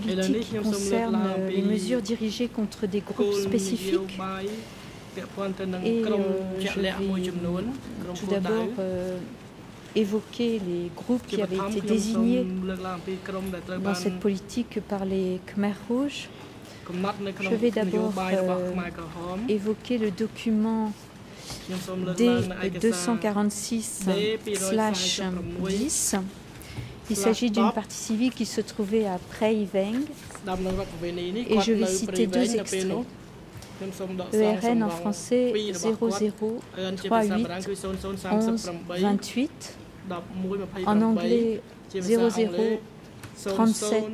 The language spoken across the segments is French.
politique qui concerne les mesures dirigées contre des groupes spécifiques. Et euh, je vais tout d'abord euh, évoquer les groupes qui avaient été désignés dans cette politique par les Khmer Rouges. Je vais d'abord euh, évoquer le document D246-10 il s'agit d'une partie civile qui se trouvait à Preiveng. Et je vais citer deux extraits. ERN en français 0038 28, en anglais 00 37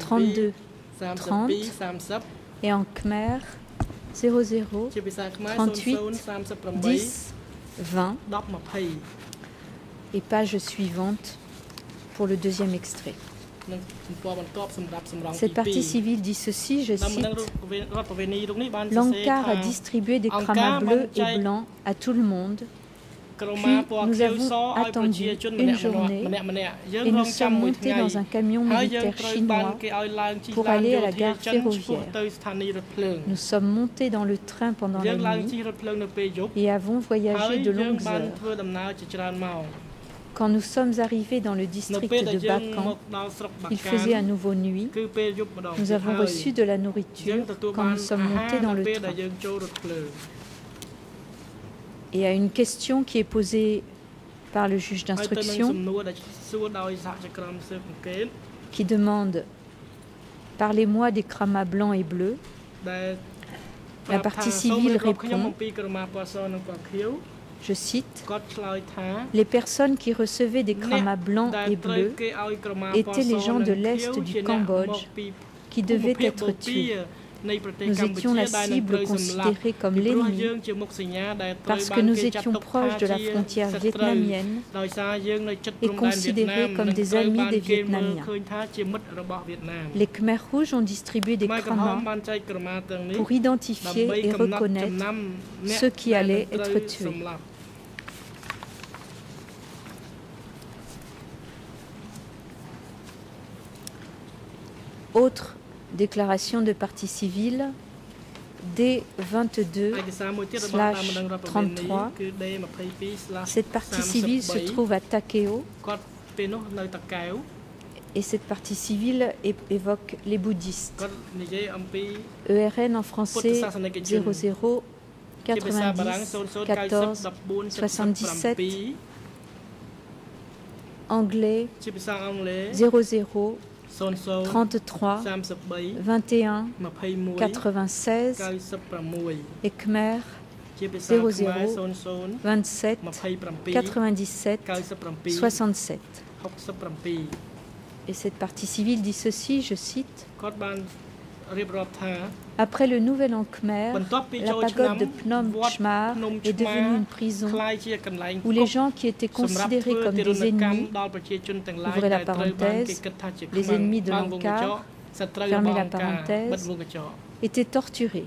32 30 et en khmer 00 38 10 20 et page suivante pour le deuxième extrait. Cette partie civile dit ceci, je cite, L'Ankar a distribué des kramas bleus et blancs à tout le monde. Puis nous avons attendu une journée et nous sommes montés dans un camion militaire chinois pour aller à la gare ferroviaire. Nous sommes montés dans le train pendant la nuit et avons voyagé de longues heures. Quand nous sommes arrivés dans le district de Bakan, il faisait à nouveau nuit. Nous avons reçu de la nourriture quand nous sommes montés dans le train. Et à une question qui est posée par le juge d'instruction, qui demande Parlez-moi des kramas blancs et bleus? La partie civile répond je cite, Les personnes qui recevaient des kramas blancs et bleus étaient les gens de l'Est du Cambodge qui devaient être tués. Nous étions la cible considérée comme l'ennemi. parce que nous étions proches de la frontière vietnamienne et considérés comme des amis des Vietnamiens. Les Khmers rouges ont distribué des kramas pour identifier et reconnaître ceux qui allaient être tués. Autre déclaration de partie civile D22-33. Cette partie civile se trouve à Takeo. Et cette partie civile évoque les bouddhistes. ERN en français 00 90 14 77 anglais 00 33 21 96 et Khmer 00 27 97 67. Et cette partie civile dit ceci, je cite après le nouvel an Khmer, la pagode de Phnom Chmar est devenue une prison où les gens qui étaient considérés comme des ennemis, ouvrez la parenthèse, les ennemis de Lanka, fermez la parenthèse, étaient torturés.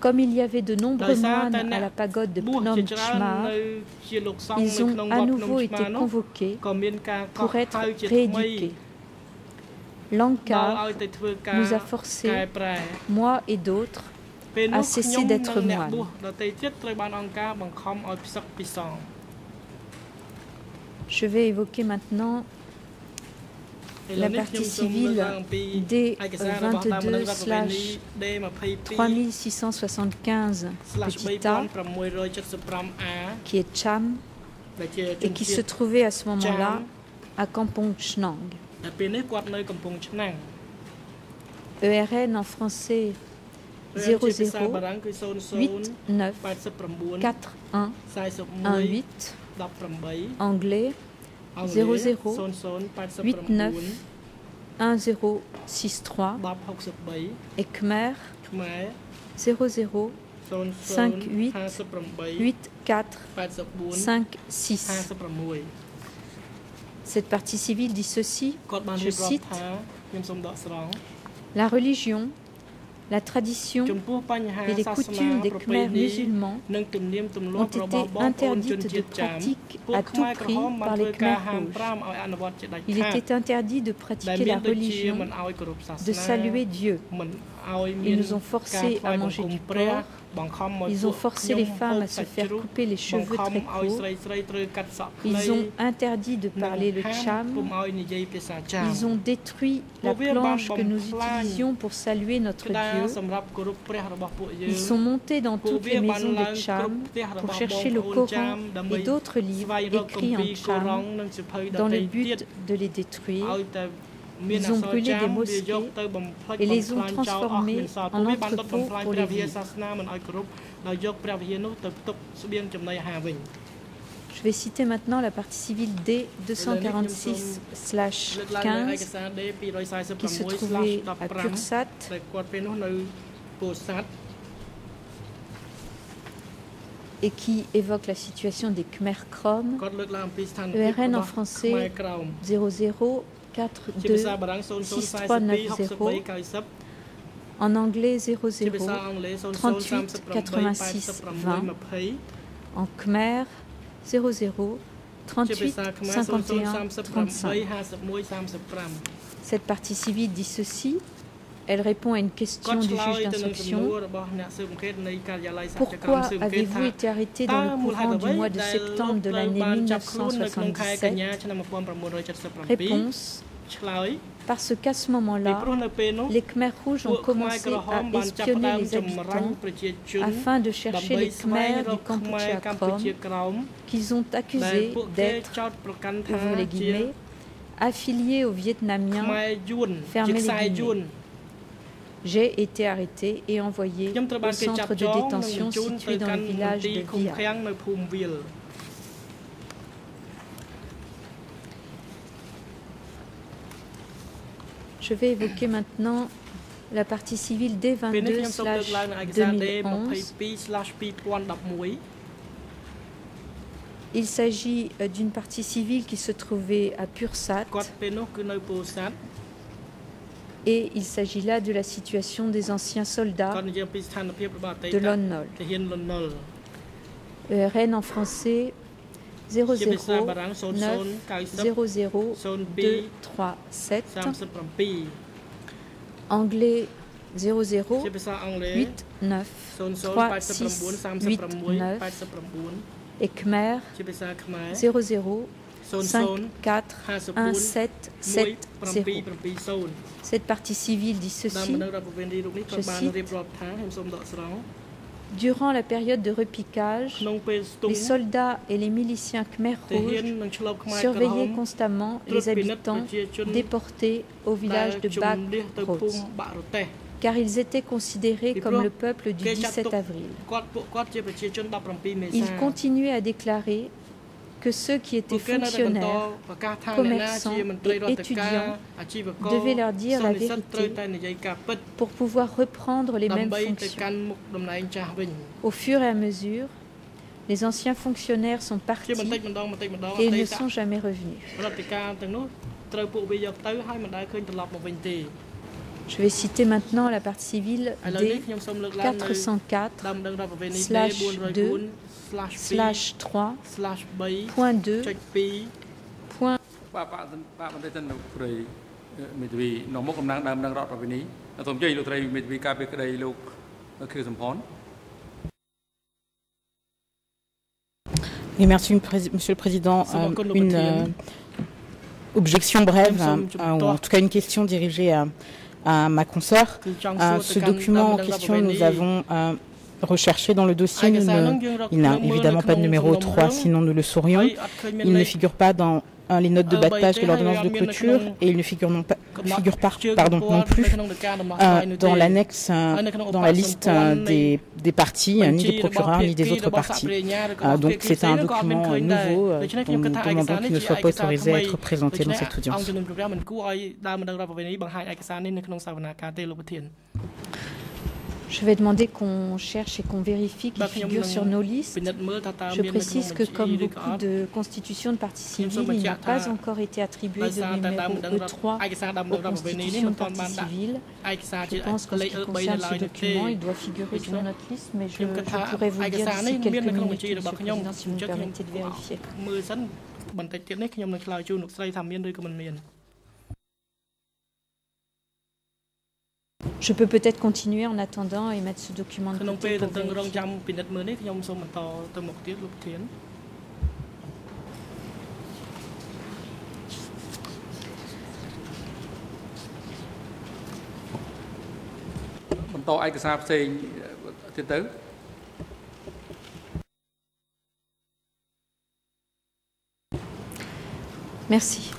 Comme il y avait de nombreux moines à la pagode de Phnom Chmar, ils ont à nouveau été convoqués pour être rééduqués. L'encart nous a forcés, moi et d'autres, à cesser d'être moines. Je vais évoquer maintenant la partie civile D22-3675 qui est Cham, et qui se trouvait à ce moment-là à Kampong Chnang. ERN en français 00 anglais 00 8 et Khmer 00 cette partie civile dit ceci, je cite, La religion, la tradition et les coutumes des Khmers musulmans ont été interdites de pratique à tout prix par les Khmers rouges. Il était interdit de pratiquer la religion, de saluer Dieu. Ils nous ont forcés à manger du porc, ils ont forcé les femmes à se faire couper les cheveux très courts. Ils ont interdit de parler le cham. Ils ont détruit la planche que nous utilisions pour saluer notre Dieu. Ils sont montés dans toutes les maisons de cham pour chercher le Coran et d'autres livres écrits en cham dans le but de les détruire ils ont brûlé des mosquées et les ont transformés en entrepôts pour les villes. Je vais citer maintenant la partie civile D246-15 qui se trouvait à Pursat. et qui évoque la situation des Khmer Krom, ERN en français 00 4 2 6 3 9 0 en anglais 00 38 86 20 en khmer 00 38 51 35 cette partie civile dit ceci. Elle répond à une question du juge d'instruction. Pourquoi avez-vous été arrêté dans le courant du mois de septembre de l'année 1977 Réponse. Parce qu'à ce moment-là, les Khmers rouges ont commencé à espionner les habitants afin de chercher les Khmers du Kampuchea Krom qu'ils ont accusés d'être, les guillemets, affiliés aux Vietnamiens, fermez les guillemets. J'ai été arrêté et envoyé au centre de détention situé dans le village de Je vais évoquer maintenant la partie civile dès 22 2011. Il s'agit euh, d'une partie civile qui se trouvait à Pursat. Et il s'agit là de la situation des anciens soldats de l'ONNOL. ERN en français 00 9 00 2 3 7 anglais 00 8 9 3 6 8 9 et khmer 00 5 4 1 7 7 0 Cette partie civile dit ceci, je Durant la période de repiquage, les soldats et les miliciens Khmer rouges surveillaient constamment les habitants déportés au village de Bak car ils étaient considérés comme le peuple du 17 avril. Ils continuaient à déclarer que ceux qui étaient fonctionnaires, commerçants et étudiants devaient leur dire la vérité pour pouvoir reprendre les mêmes fonctions. Au fur et à mesure, les anciens fonctionnaires sont partis et ils ne sont jamais revenus. Je vais citer maintenant la partie civile des 404/2/3.2.2 Et merci, Monsieur le Président. Euh, une euh, objection brève, à ma consoeur. Euh, ce document en question, nous avons euh, recherché dans le dossier. il n'a évidemment pas de numéro 3, sinon nous le saurions. Il ne figure pas dans les notes de bas de page de l'ordonnance de clôture et ils ne figurent, non pas, figurent pas pardon, non plus dans l'annexe, dans la liste des, partis, ni des procureurs, ni des autres partis. donc c'est un document nouveau dont nous demandons qu'il ne soit pas autorisé à être présenté dans cette audience. Je vais demander qu'on cherche et qu'on vérifie qu'ils figurent sur nos listes. Je précise que comme beaucoup de constitutions de partis civils, il n'a pas encore été attribué de numéro E3 aux constitutions de partis civils. Je pense qu'en ce qui concerne ce document, il doit figurer sur notre liste, mais je, je pourrais vous dire d'ici quelques minutes, Monsieur le Président, si vous me permettez de vérifier. je peux peut-être continuer en attendant et mettre ce document de côté. Merci.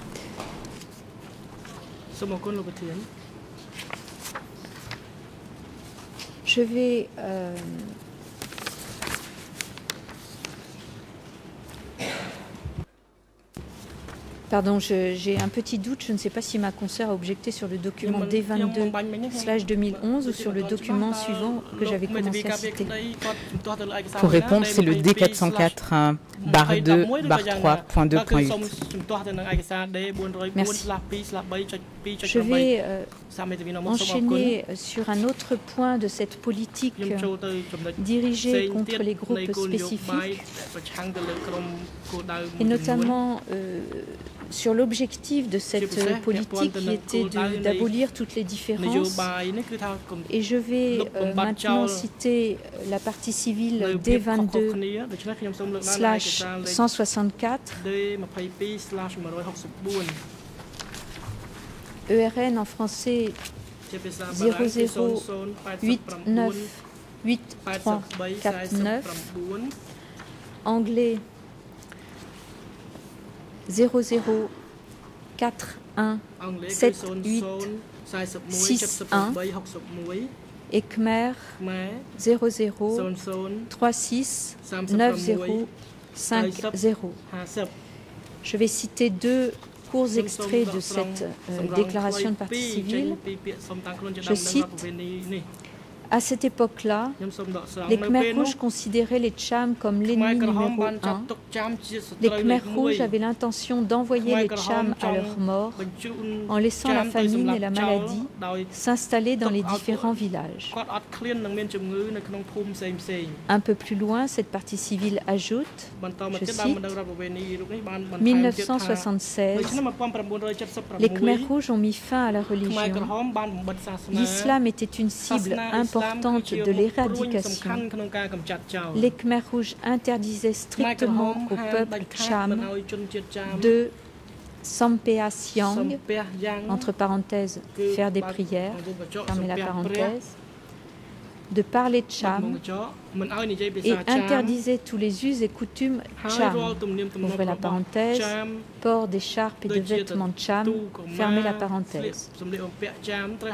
je vais euh, Pardon, j'ai un petit doute, je ne sais pas si ma consoeur a objecté sur le document D22-2011 ou sur le document suivant que j'avais commencé à citer. Pour répondre, c'est le D404, hein, barre 2, barre 3.2.8. Merci. Je vais euh, enchaîner sur un autre point de cette politique dirigée contre les groupes spécifiques et notamment sur l'objectif de cette euh, politique qui était d'abolir toutes les différences. Et je vais euh, maintenant citer euh, la partie civile D22/164. ERN en français 00898349 anglais 0041 78 61 et Khmer 00 36 50. Je vais citer deux courts extraits de cette euh, déclaration de partie civile. Je cite à cette époque-là, les Khmers rouges considéraient les Cham comme l'ennemi numéro un. Les Khmers rouges avaient l'intention d'envoyer les Cham à leur mort en laissant la famine et la maladie s'installer dans les différents villages. Un peu plus loin, cette partie civile ajoute, je cite, 1976, les Khmers rouges ont mis fin à la religion. L'islam était une cible importante importante de l'éradication, les Khmers rouges interdisaient strictement au peuple Cham de Sampea Siang, entre parenthèses, faire des prières, fermer la parenthèse, de parler de Cham et interdisait tous les us et coutumes Cham. Ouvrez la parenthèse, port d'écharpe et de vêtements Cham, fermez la parenthèse.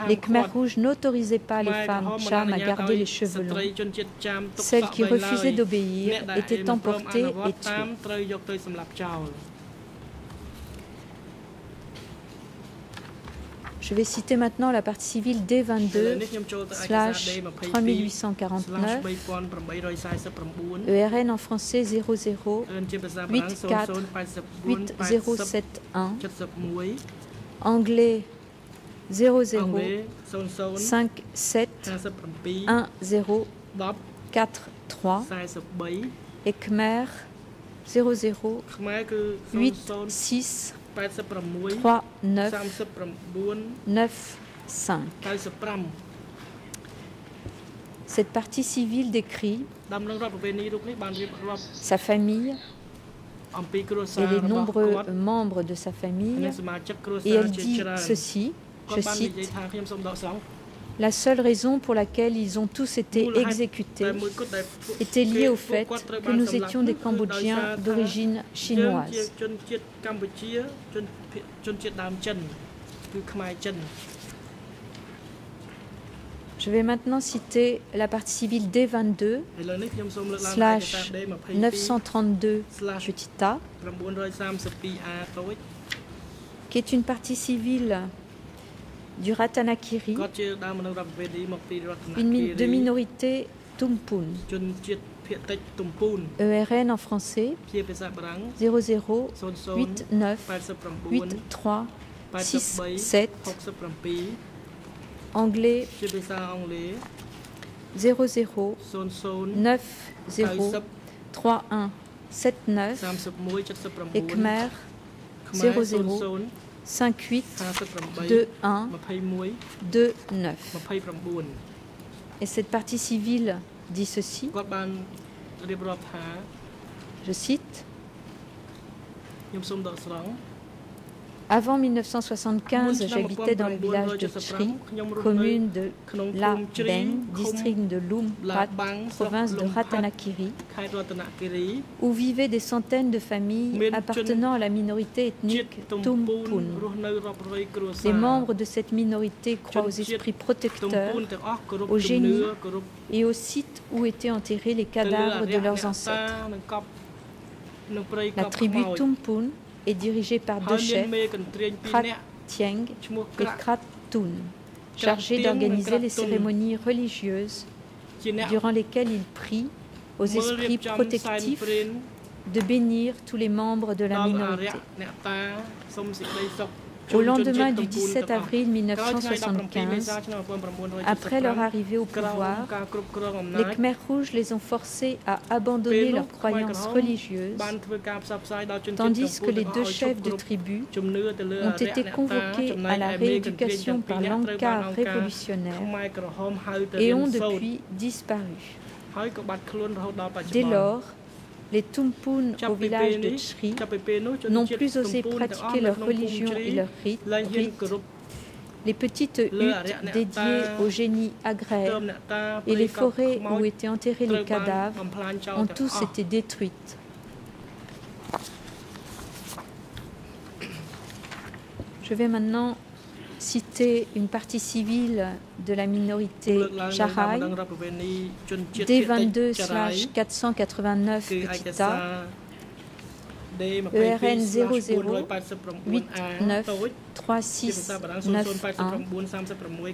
Les Khmer rouges n'autorisaient pas les femmes Cham à garder les cheveux longs. Celles qui refusaient d'obéir étaient emportées et tuées. Je vais citer maintenant la partie civile D22 slash 3849 ERN en français 00 84 8071 anglais 00 57 10 43 et Khmer 00 8 6 3 9 9 5 Cette partie civile décrit sa famille et les nombreux membres de sa famille et elle dit ceci, je cite la seule raison pour laquelle ils ont tous été exécutés était liée au fait que nous étions des Cambodgiens d'origine chinoise. Je vais maintenant citer la partie civile D22 slash 932 petit a, qui est une partie civile du Ratanakiri, une de minorité Tumpun. ERN en français. 00 89 83 67 anglais. 00 90 31 79 et Khmer 00 58 21 29. Et cette partie civile dit ceci. Je cite. Avant 1975, j'habitais dans le village de Chri, commune de La Beng, district de Lum Pat, province de Ratanakiri, où vivaient des centaines de familles appartenant à la minorité ethnique Tumpun. Les membres de cette minorité croient aux esprits protecteurs, aux génies et aux sites où étaient enterrés les cadavres de leurs ancêtres. La tribu Tumpun est dirigé par deux chefs, Krat Tieng et Krat Tun, chargés d'organiser les cérémonies religieuses durant lesquelles ils prient aux esprits protectifs de bénir tous les membres de la minorité. Au lendemain du 17 avril 1975, après leur arrivée au pouvoir, les Khmers rouges les ont forcés à abandonner leurs croyances religieuses, tandis que les deux chefs de tribu ont été convoqués à la rééducation par l'encart révolutionnaire et ont depuis disparu. Dès lors, les Tumpun au village de Chri n'ont plus osé pratiquer leur religion et leurs rites. Les petites huttes dédiées au génie agraire et les forêts où étaient enterrés les cadavres ont tous été détruites. Je vais maintenant citer une partie civile de la minorité Charai, D22-489 petit a, ERN 00 89 36 91,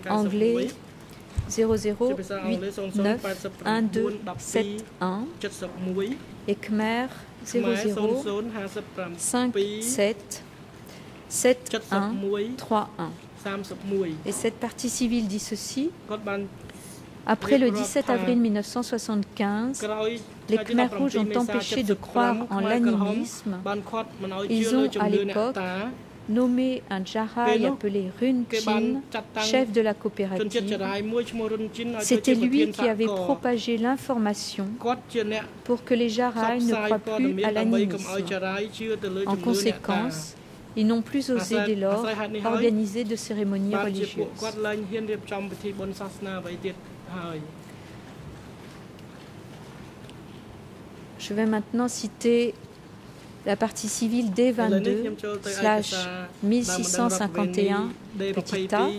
anglais 00 89 12 71 et Khmer 00 57 7131. Et cette partie civile dit ceci. Après le 17 avril 1975, les Khmer rouges ont empêché de croire en l'animisme. Ils ont, à l'époque, nommé un Jahai appelé Run Chin, chef de la coopérative. C'était lui qui avait propagé l'information pour que les Jahai ne croient plus à l'animisme. En conséquence, ils n'ont plus osé dès lors organiser de cérémonies religieuses. Je vais maintenant citer la partie civile D22 slash 1651 petit a.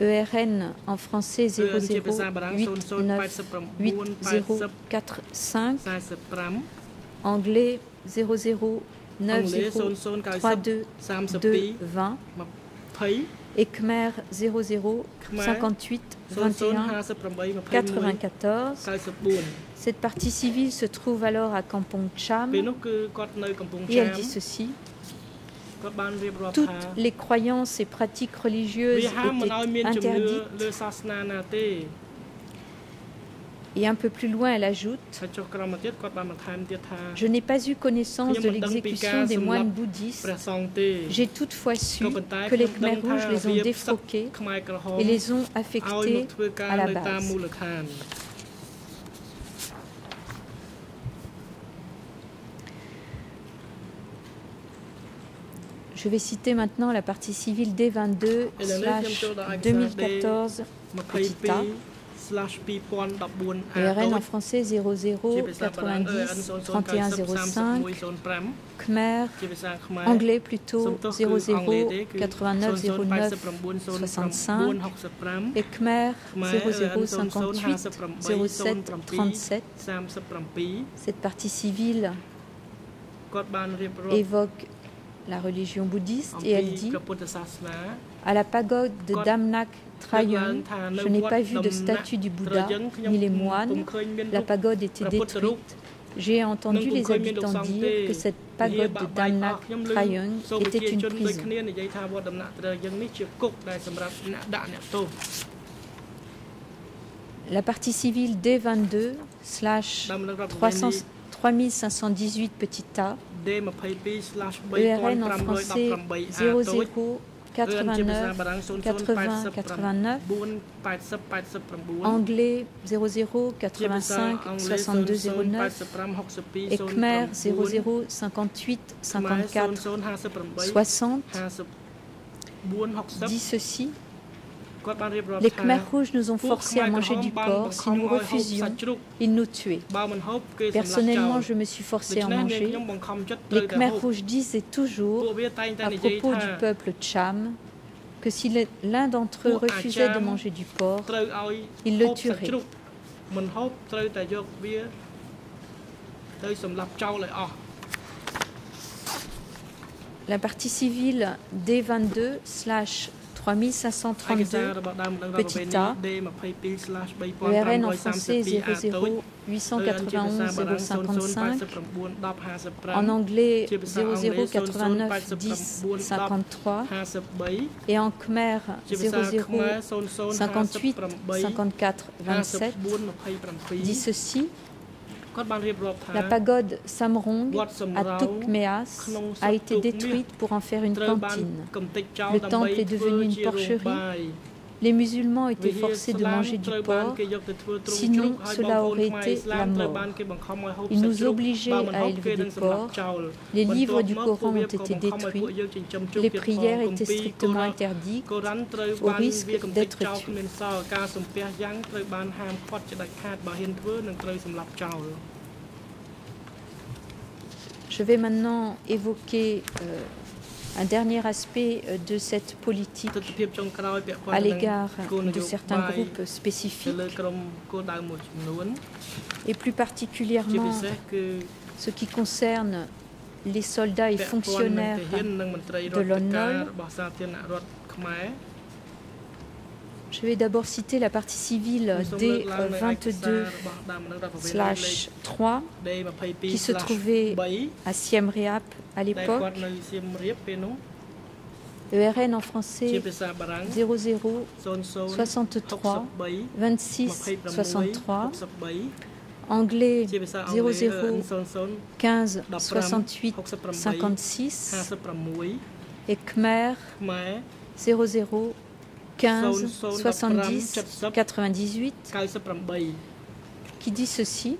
ERN en français 00898045 anglais 00 90 32 20 et Khmer 00 58 21 94. Cette partie civile se trouve alors à Kampong Cham. Et elle dit ceci. Toutes les croyances et pratiques religieuses étaient interdites et un peu plus loin, elle ajoute Je n'ai pas eu connaissance de l'exécution des moines bouddhistes. J'ai toutefois su que les Khmer rouges les ont défroqués et les ont affectés à la base. Je vais citer maintenant la partie civile D22 2014 petit a. ERN en français 00 90 31 05 Khmer anglais plutôt 00 89 09 65 et Khmer 00 58 07 37 Cette partie civile évoque la religion bouddhiste et elle dit à la pagode de Damnak Trayong, je n'ai pas vu de statue du Bouddha ni les moines. La pagode était détruite. J'ai entendu les habitants dire que cette pagode de Damnak Trayong était une prison. La partie civile D22 slash 3518 petit a. ERN en français 00 89 80 89 anglais 00 85 62 09 et Khmer 00 58 54 60 dit ceci les Khmer rouges nous ont forcés à manger du porc. Si nous refusions, ils nous tuaient. Personnellement, je me suis forcé à manger. Les Khmer rouges disaient toujours, à propos du peuple Cham, que si l'un d'entre eux refusait de manger du porc, ils le tueraient. La partie civile D22 3532 petit a, ERN en français 00 891 055, en anglais 00 89 10 53 et en khmer 00 58 54 27 dit ceci la pagode Samrong à Tukmeas a été détruite pour en faire une cantine. Le temple est devenu une porcherie. Les musulmans étaient forcés de manger du porc, sinon cela aurait été la mort. Ils nous obligeaient à élever des porcs. Les livres du Coran ont été détruits. Les prières étaient strictement interdites au risque d'être tués. Je vais maintenant évoquer euh, un dernier aspect euh, de cette politique à l'égard de certains groupes spécifiques et plus particulièrement ce qui concerne les soldats et fonctionnaires de l'ONU je vais d'abord citer la partie civile D22-3 qui se trouvait à Siem Reap à l'époque. ERN en français 00 63 26 63 anglais 00 15 68 56 et khmer 00 15 70 98 qui dit ceci?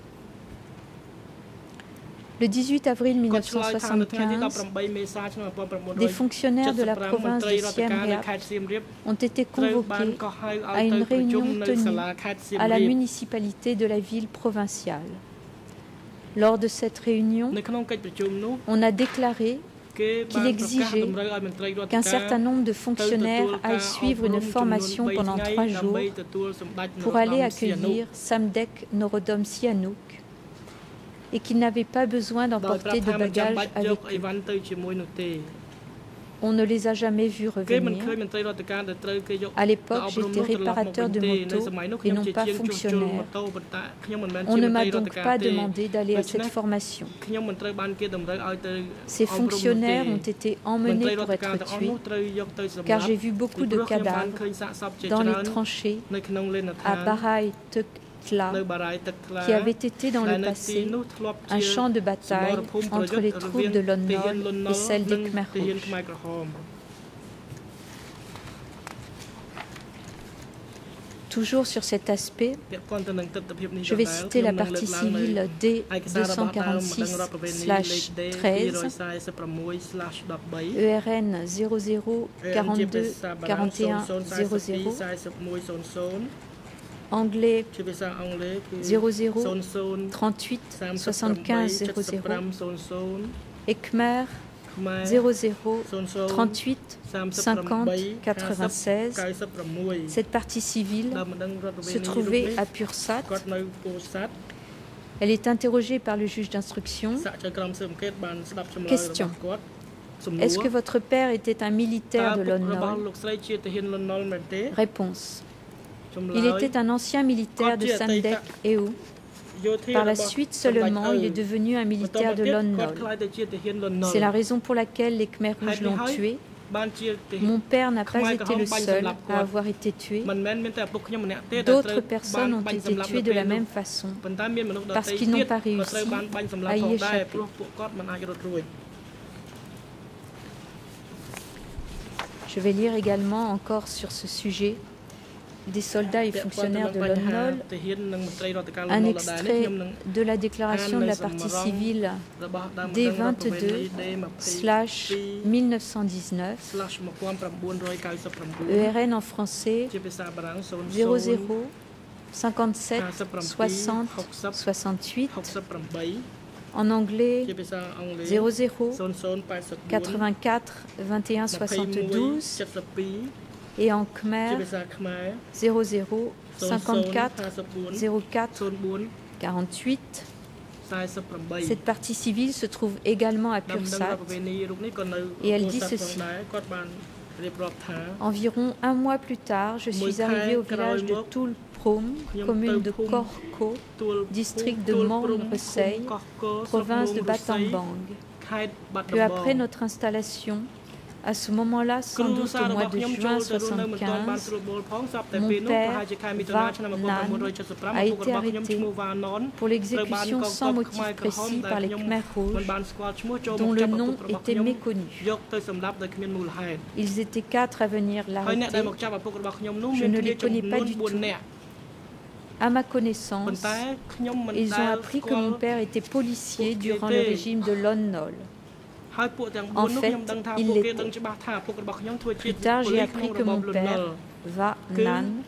Le 18 avril 1975, des fonctionnaires de la province de Siem ont été convoqués à une réunion tenue à la municipalité de la ville provinciale. Lors de cette réunion, on a déclaré qu'il exigeait qu'un certain nombre de fonctionnaires aillent suivre une formation pendant trois jours pour aller accueillir Samdek Norodom Sihanouk et qu'ils n'avaient pas besoin d'emporter de bagages avec eux. On ne les a jamais vus revenir. À l'époque, j'étais réparateur de moto et non pas fonctionnaire. On ne m'a donc pas demandé d'aller à cette formation. Ces fonctionnaires ont été emmenés pour être tués, car j'ai vu beaucoup de cadavres dans les tranchées à Qui avait été dans le passé un champ de bataille entre les troupes de Lon et celles des Khmer Rouges. Toujours sur cet aspect, je vais citer la partie civile D246-13 ERN 00 42 41 00 anglais 00 38 75 00 et khmer 00 38 50 96. Cette partie civile se trouvait à Pursat. Elle est interrogée par le juge d'instruction. Question. Est-ce que votre père était un militaire de l'ONU Réponse. Il était un ancien militaire de Samdek et où par la suite seulement, il est devenu un militaire de Lon C'est la raison pour laquelle les Khmers rouges l'ont tué. Mon père n'a pas été le seul à avoir été tué. D'autres personnes ont été tuées de la même façon. Parce qu'ils n'ont pas réussi à y échapper. Je vais lire également encore sur ce sujet des soldats et fonctionnaires de l'ONU, un extrait de la déclaration de la partie civile D22 1919 ERN en français 00 57 60 68 en anglais 00 84 21 72 et en Khmer 00 54 04 48. Cette partie civile se trouve également à Pursat et elle dit ceci. Environ un mois plus tard, je suis arrivé au village de Tulprum, commune de Korko, district de Mong Resei, province de Battambang. Peu après notre installation, à ce moment-là, sans doute au mois de juin 1975, mon père, Va a été arrêté pour l'exécution sans motif précis par les Khmer rouges, dont le nom était méconnu. Ils étaient quatre à venir l'arrêter. Je ne les connais pas du tout. À ma connaissance, ils ont appris que mon père était policier durant le régime de Lon Nol. En fait, il l'était. Plus tard, j'ai appris que mon père, Va Nan,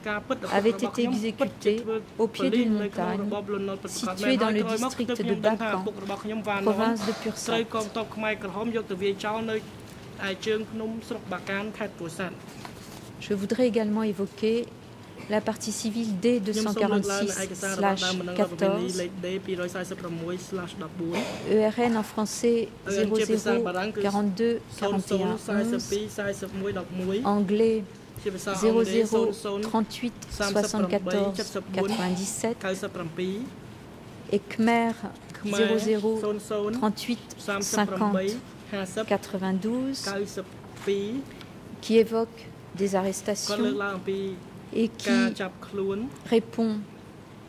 avait été exécuté au pied d'une montagne située dans le district de Bakan, province de Pursat. Je voudrais également évoquer la partie civile D246-14, ERN en français 00 42 41 11, anglais 00 38 74 97 et Khmer 00 38 50 92 qui évoque des arrestations et qui répond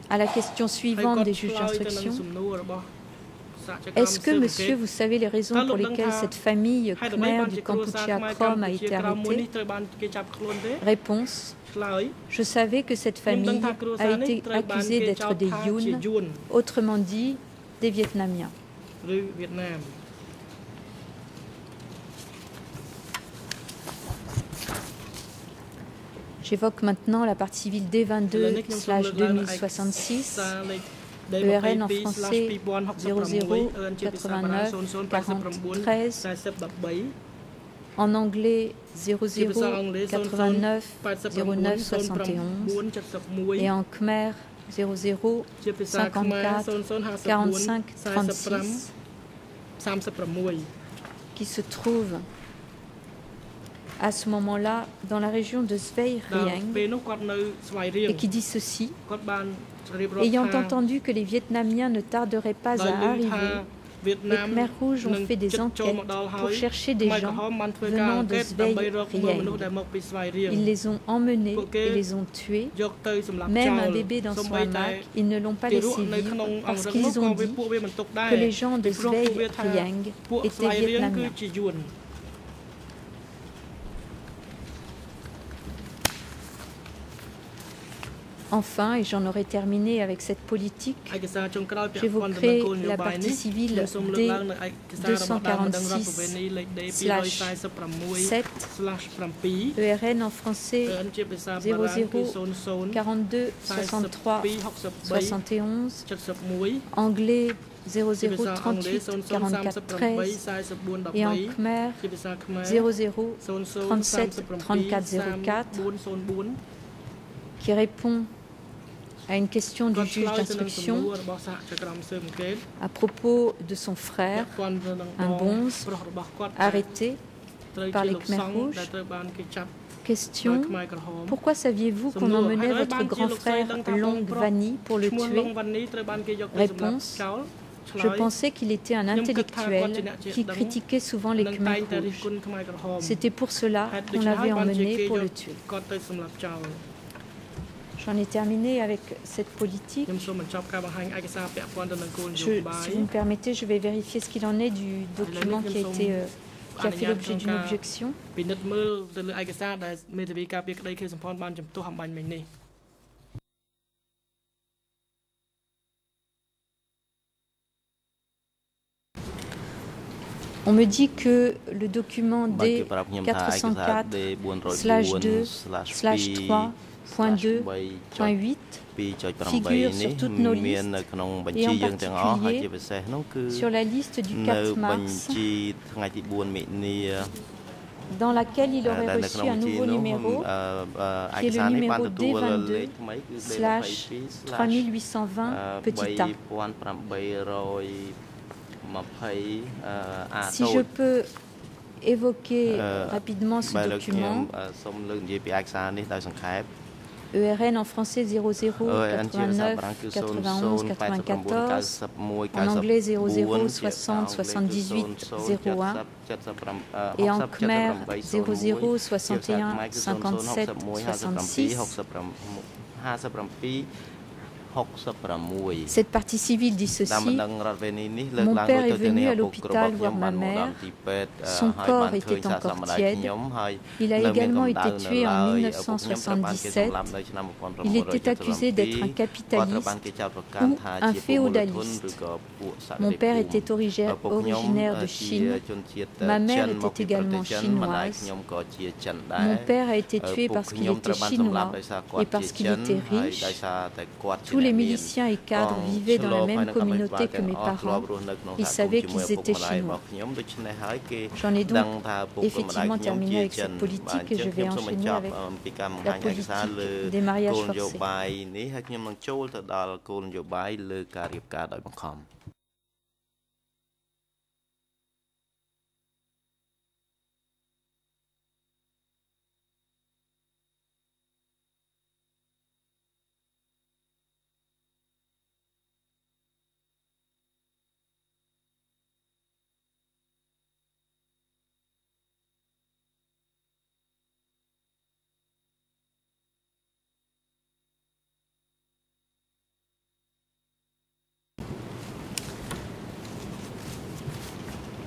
à la question suivante des juges d'instruction. Est-ce que, monsieur, vous savez les raisons pour lesquelles cette famille khmer du Kampuchea Krom a été arrêtée? Réponse. Je savais que cette famille a été accusée d'être des Yun, autrement dit des Vietnamiens. J'évoque maintenant la partie civile D22-2066, ERN en français 00 89 43 en anglais 00 89 09 71 et en khmer 00 54 45 36 qui se trouve à ce moment-là dans la région de Svei et qui dit ceci Ayant entendu que les Vietnamiens ne tarderaient pas à arriver, les Khmer rouges ont fait des enquêtes pour chercher des gens venant de Svei Ils les ont emmenés et les ont tués. Même un bébé dans son hamac, ils ne l'ont pas laissé vivre parce qu'ils ont dit que les gens de Svei étaient vietnamiens. Enfin, et j'en aurai terminé avec cette politique, j'évoquerai la partie civile D246-7 ERN en français 00 42 63 71 anglais 0038 44 13 et en khmer 00 37 34 04 qui répond à une question du juge d'instruction à propos de son frère, un bonze, arrêté par les Khmer rouges. Question Pourquoi saviez-vous qu'on emmenait votre grand frère Long Vani pour le tuer? Réponse je pensais qu'il était un intellectuel qui critiquait souvent les Khmer rouges. C'était pour cela qu'on l'avait emmené pour le tuer. J'en ai terminé avec cette politique. Je, si vous me permettez, je vais vérifier ce qu'il en est du document qui a, été, euh, qui a fait l'objet d'une objection. On me dit que le document D404/2/3 Point 2, point 8 figure sur toutes nos listes et en particulier sur la liste du 4 mars. dans laquelle il aurait reçu un nouveau numéro qui est le numéro D22 slash 3820 petit a. Si je peux évoquer rapidement ce document, ERN en français 00 89 91 94, en anglais 00 60 78 01 et en khmer 00 61 57 66. Cette partie civile dit ceci. Mon père est venu à l'hôpital voir ma mère. Son corps était encore tiède. Il a également été tué en 1977. Il était accusé d'être un capitaliste ou un féodaliste. Mon père était originaire de Chine. Ma mère était également chinoise. Mon père a été tué parce qu'il était chinois et parce qu'il était riche. Tous les miliciens et cadres vivaient dans la même communauté que mes parents. Ils savaient qu'ils étaient chinois. J'en ai donc effectivement terminé avec cette politique et je vais enchaîner avec la politique des mariages forcés.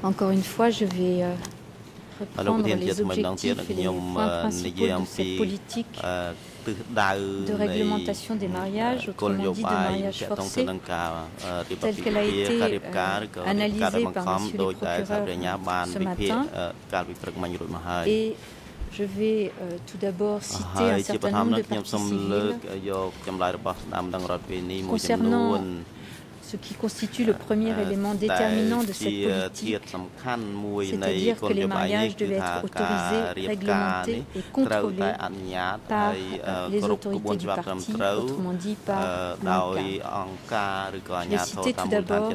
Encore une fois, je vais euh, reprendre les objectifs et les points principaux de cette politique de réglementation des mariages, autrement dit de mariage forcé, telle qu'elle a été euh, analysée par M. le procureur ce matin. Et je vais euh, tout d'abord citer un certain nombre de parties civiles concernant ce qui constitue le premier élément déterminant de cette politique, c'est-à-dire que les mariages devaient être autorisés, réglementés et contrôlés par les autorités du parti, autrement dit par l'ANCAR. Je vais citer tout d'abord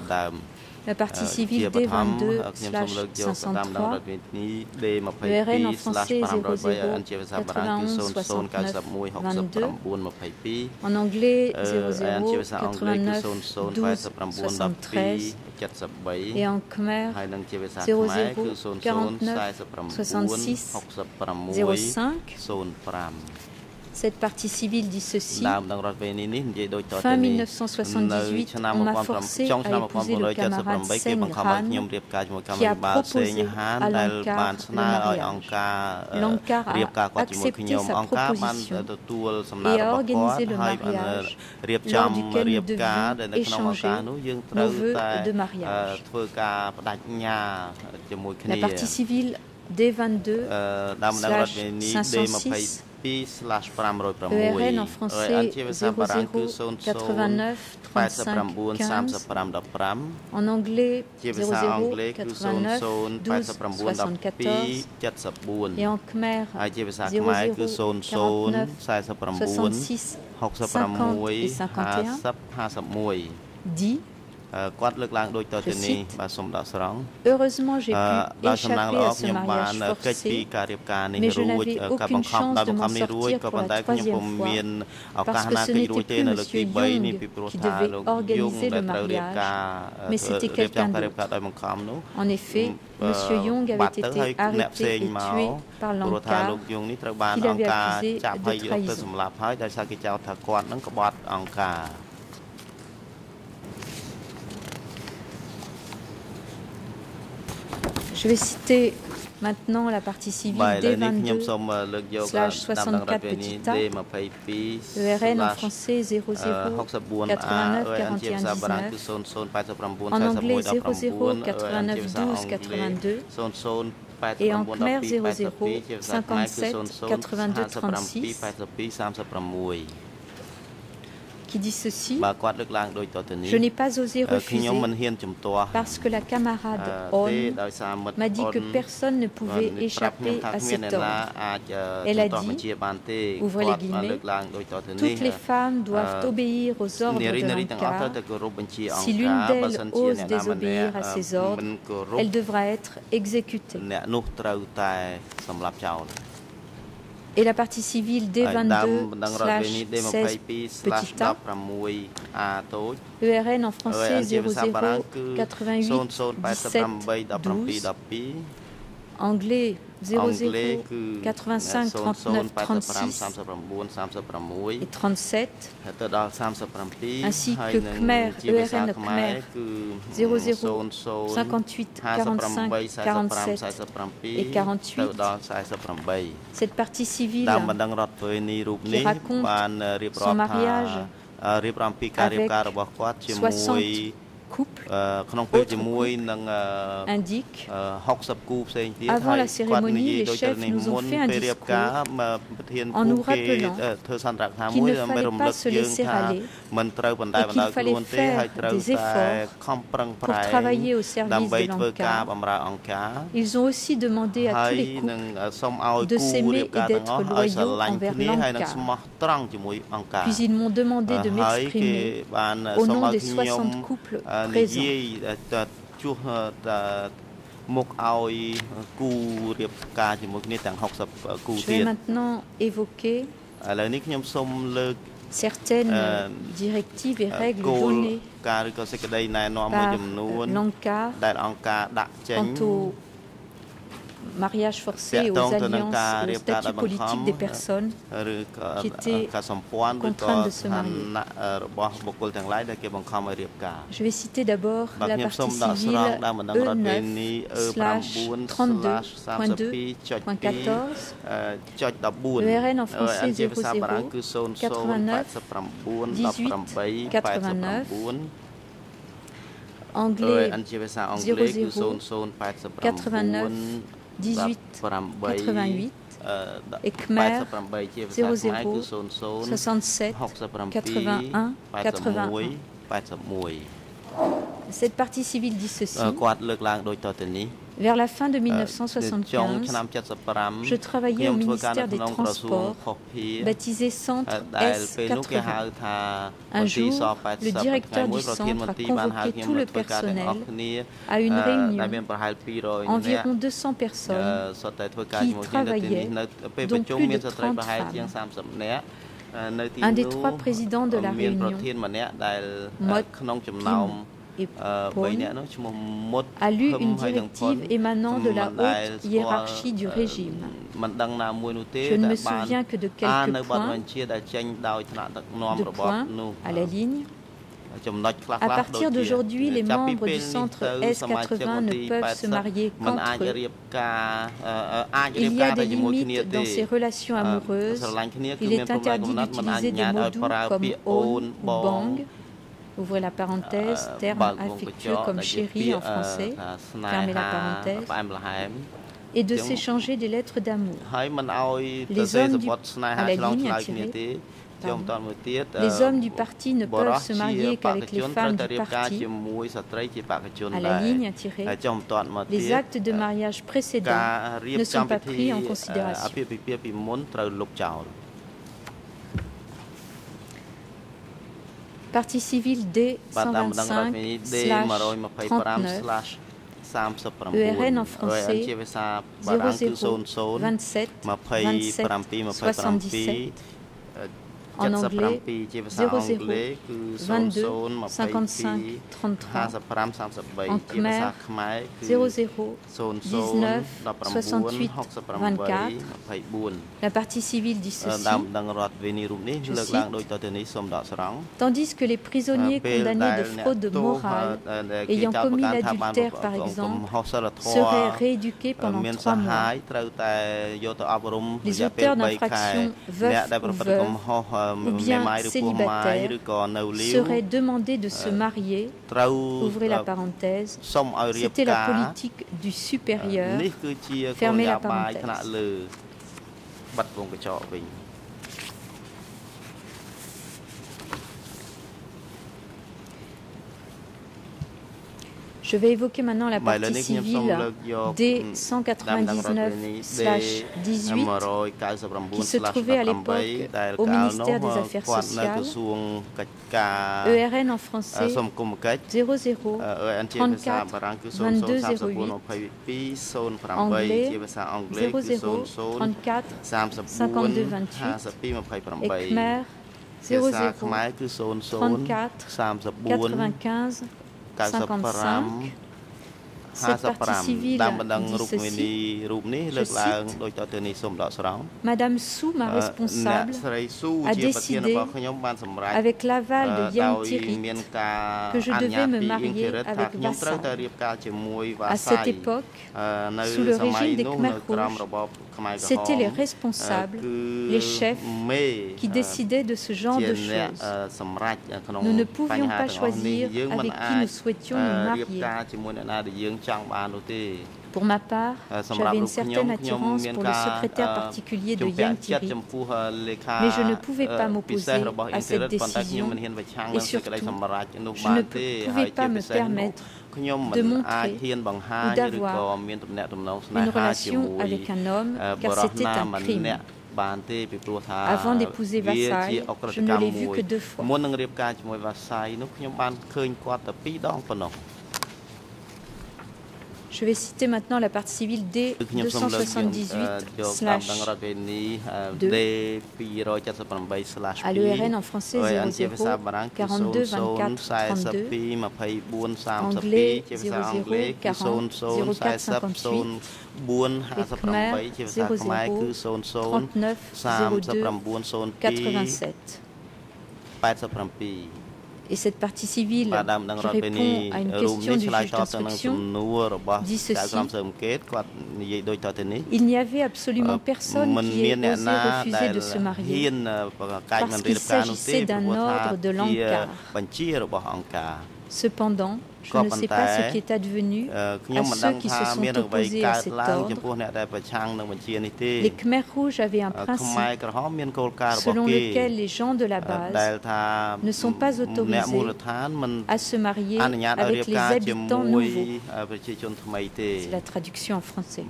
la partie civile D22 503, le RN en français 00 91 69 22, en anglais 00 89 12 73 et en khmer 00 49 66 05. Cette partie civile dit ceci. Fin 1978, on m'a forcé à épouser le camarade Seng Han, qui a proposé à Lankar le mariage. Lankar a accepté sa proposition et a organisé le mariage, lors duquel nous devions échanger nos vœux de mariage. La partie civile D22 506 ERN en français 00 89 35 15 en anglais 00 89 12 74 et en khmer 00 49 66 50 et 51 dit គាត់លើកឡើងដូចតទៅនេះបាទសូមដកស្រង់ Heureusement j'ai pu échapper à ce mariage forcé ពីការរៀបការនេះរួចការបង្ខំដល់បង្ខំនេះរួចក៏ប៉ុន្តែខ្ញុំពុំមានឱកាសណាគេរួចទេនៅលើកទី3នេះពីព្រោះថាលោកយងដែលត្រូវរៀបការរៀបចំការរៀបការដោយបង្ខំនោះ En effet Monsieur Young avait été arrêté et tué par l'Anka លោកយងនេះត្រូវបានអង្គការចាប់ហើយយកទៅសម្លាប់ហើយដោយសារគេចោទថាគាត់នឹងក្បត់អង្គការ Je vais citer maintenant la partie civile D22 64 petit a, ERN en français 00 89 41 19, en anglais 00 89 12 82 et en khmer 00 57 82 36 qui dit ceci Je n'ai pas osé refuser parce que la camarade On m'a dit que personne ne pouvait échapper à cet ordre. Elle a dit, ouvrez les guillemets, toutes les femmes doivent obéir aux ordres de. Si l'une d'elles ose désobéir à ces ordres, elle devra être exécutée. Et la partie civile D22 16 petit a, ERN en français 00 88 17 12, anglais 00 85 39 36 et 37 ainsi que Khmer ERN Khmer. 00 58 45 47 et 48 cette partie civile qui raconte son mariage avec 60 couple indique Avant la cérémonie, les chefs nous ont fait un discours en nous rappelant qu'il ne fallait pas se laisser aller et qu'il fallait faire des efforts pour travailler au service de l'Ankar. Ils ont aussi demandé à tous les couples de s'aimer et d'être loyaux envers l'Ankar. Puis ils m'ont demandé de m'exprimer au nom des 60 couples និយាយជួសមុខឲ្យគូរៀបការជាមួយគ្នាទាំង60គូទៀត Je vais maintenant évoquer ឥឡូវនេះខ្ញុំសូមលើក certaines directives et règles données ការឬក៏សេចក្តីណែនាំមួយចំនួនដែលអង្គការដាក់ចេញ quant aux mariage forcé aux alliances et au statut politique des personnes qui étaient contraintes de se marier. Je vais citer d'abord la partie civile E9 32.2.14 ERN en français 00 89 18 89 anglais 00 89 18 88 et Khmer 00 67 81 81. Cette partie civile dit ceci. Vers la fin de 1975, je travaillais au ministère des Transports, baptisé Centre S80. Un jour, le directeur du centre a convoqué tout le personnel à une réunion, environ 200 personnes qui travaillaient, dont plus de 30 femmes. Un des trois présidents de la réunion, Mot Kim, et Pone a lu une directive émanant de la haute hiérarchie du régime. Je ne me souviens que de quelques points, de points à la ligne. À partir d'aujourd'hui, les membres du centre S80 ne peuvent se marier qu'entre eux. Il y a des limites dans ces relations amoureuses. Il est interdit d'utiliser des mots doux comme own ou bang. Ouvrez la parenthèse, terme affectueux comme chérie en français, fermez la parenthèse, et de s'échanger des lettres d'amour. Les hommes du, à la ligne les hommes du parti ne peuvent se marier qu'avec les femmes du parti. À la ligne tirée, les actes de mariage précédents ne sont pas pris en considération. Partie civile D 125 39 ERN en français 00 27 27 77 en anglais 00 22 55 33 en khmer 00 19 68 24 la partie civile dit ceci. Tandis que les prisonniers condamnés de fraude morale ayant commis l'adultère par exemple seraient rééduqués pendant trois mois. Les auteurs d'infractions veufs ou ou bien célibataire serait demandé de se marier, ouvrez la parenthèse, c'était la politique du supérieur, fermez la parenthèse. Je vais évoquer maintenant la partie civile D 199-18 qui se trouvait à l'époque au ministère des Affaires sociales. ERN en français 00 34 22 08 anglais 00 34 52 28 et Khmer 00 34 95 55. Ça 55 cette partie civile dit cite, Madame Sou, ma responsable, a décidé, avec l'aval de Yang Tirit, que je devais me marier avec Vassal. À cette époque, sous le régime des Khmer Rouges, c'étaient les responsables, les chefs, qui décidaient de ce genre de choses. Nous ne pouvions pas choisir avec qui nous souhaitions nous marier. Pour ma part, j'avais une certaine attirance pour le secrétaire particulier de Yang Thiri, mais je ne pouvais pas m'opposer à cette décision. Et surtout, je ne pouvais pas me permettre de montrer ou d'avoir une relation avec un homme, car c'était un crime. Avant d'épouser Versailles, je ne l'ai vu que deux fois. Je vais citer maintenant la partie civile D 278 2 à l'ERN en français 00 42 24 32 anglais 00 40 04 58 et Khmer 00 39 02 87 et cette partie civile qui répond à une question du juge d'instruction dit ceci. Il n'y avait absolument personne qui ait osé refuser de se marier parce qu'il s'agissait d'un ordre de l'Ankar. Cependant, je ne sais pas ce qui est advenu à ceux qui se sont opposés à cet ordre. Les Khmer rouges avaient un principe selon lequel les gens de la base ne sont pas autorisés à se marier avec les habitants nouveaux. C'est la traduction en français.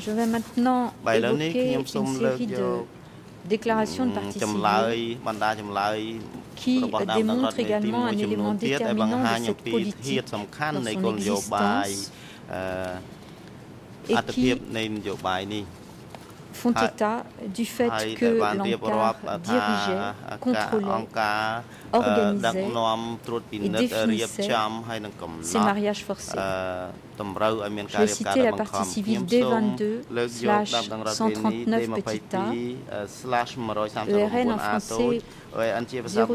Je vais maintenant évoquer une série de déclaration de partie civile qui démontre également un élément déterminant de cette politique dans son existence et qui font état du fait que l'ANCAR dirigeait, contrôlait, organisait et définissait ces mariages forcés. Je vais citer la partie civile D22 139 petit a, ERN en français 00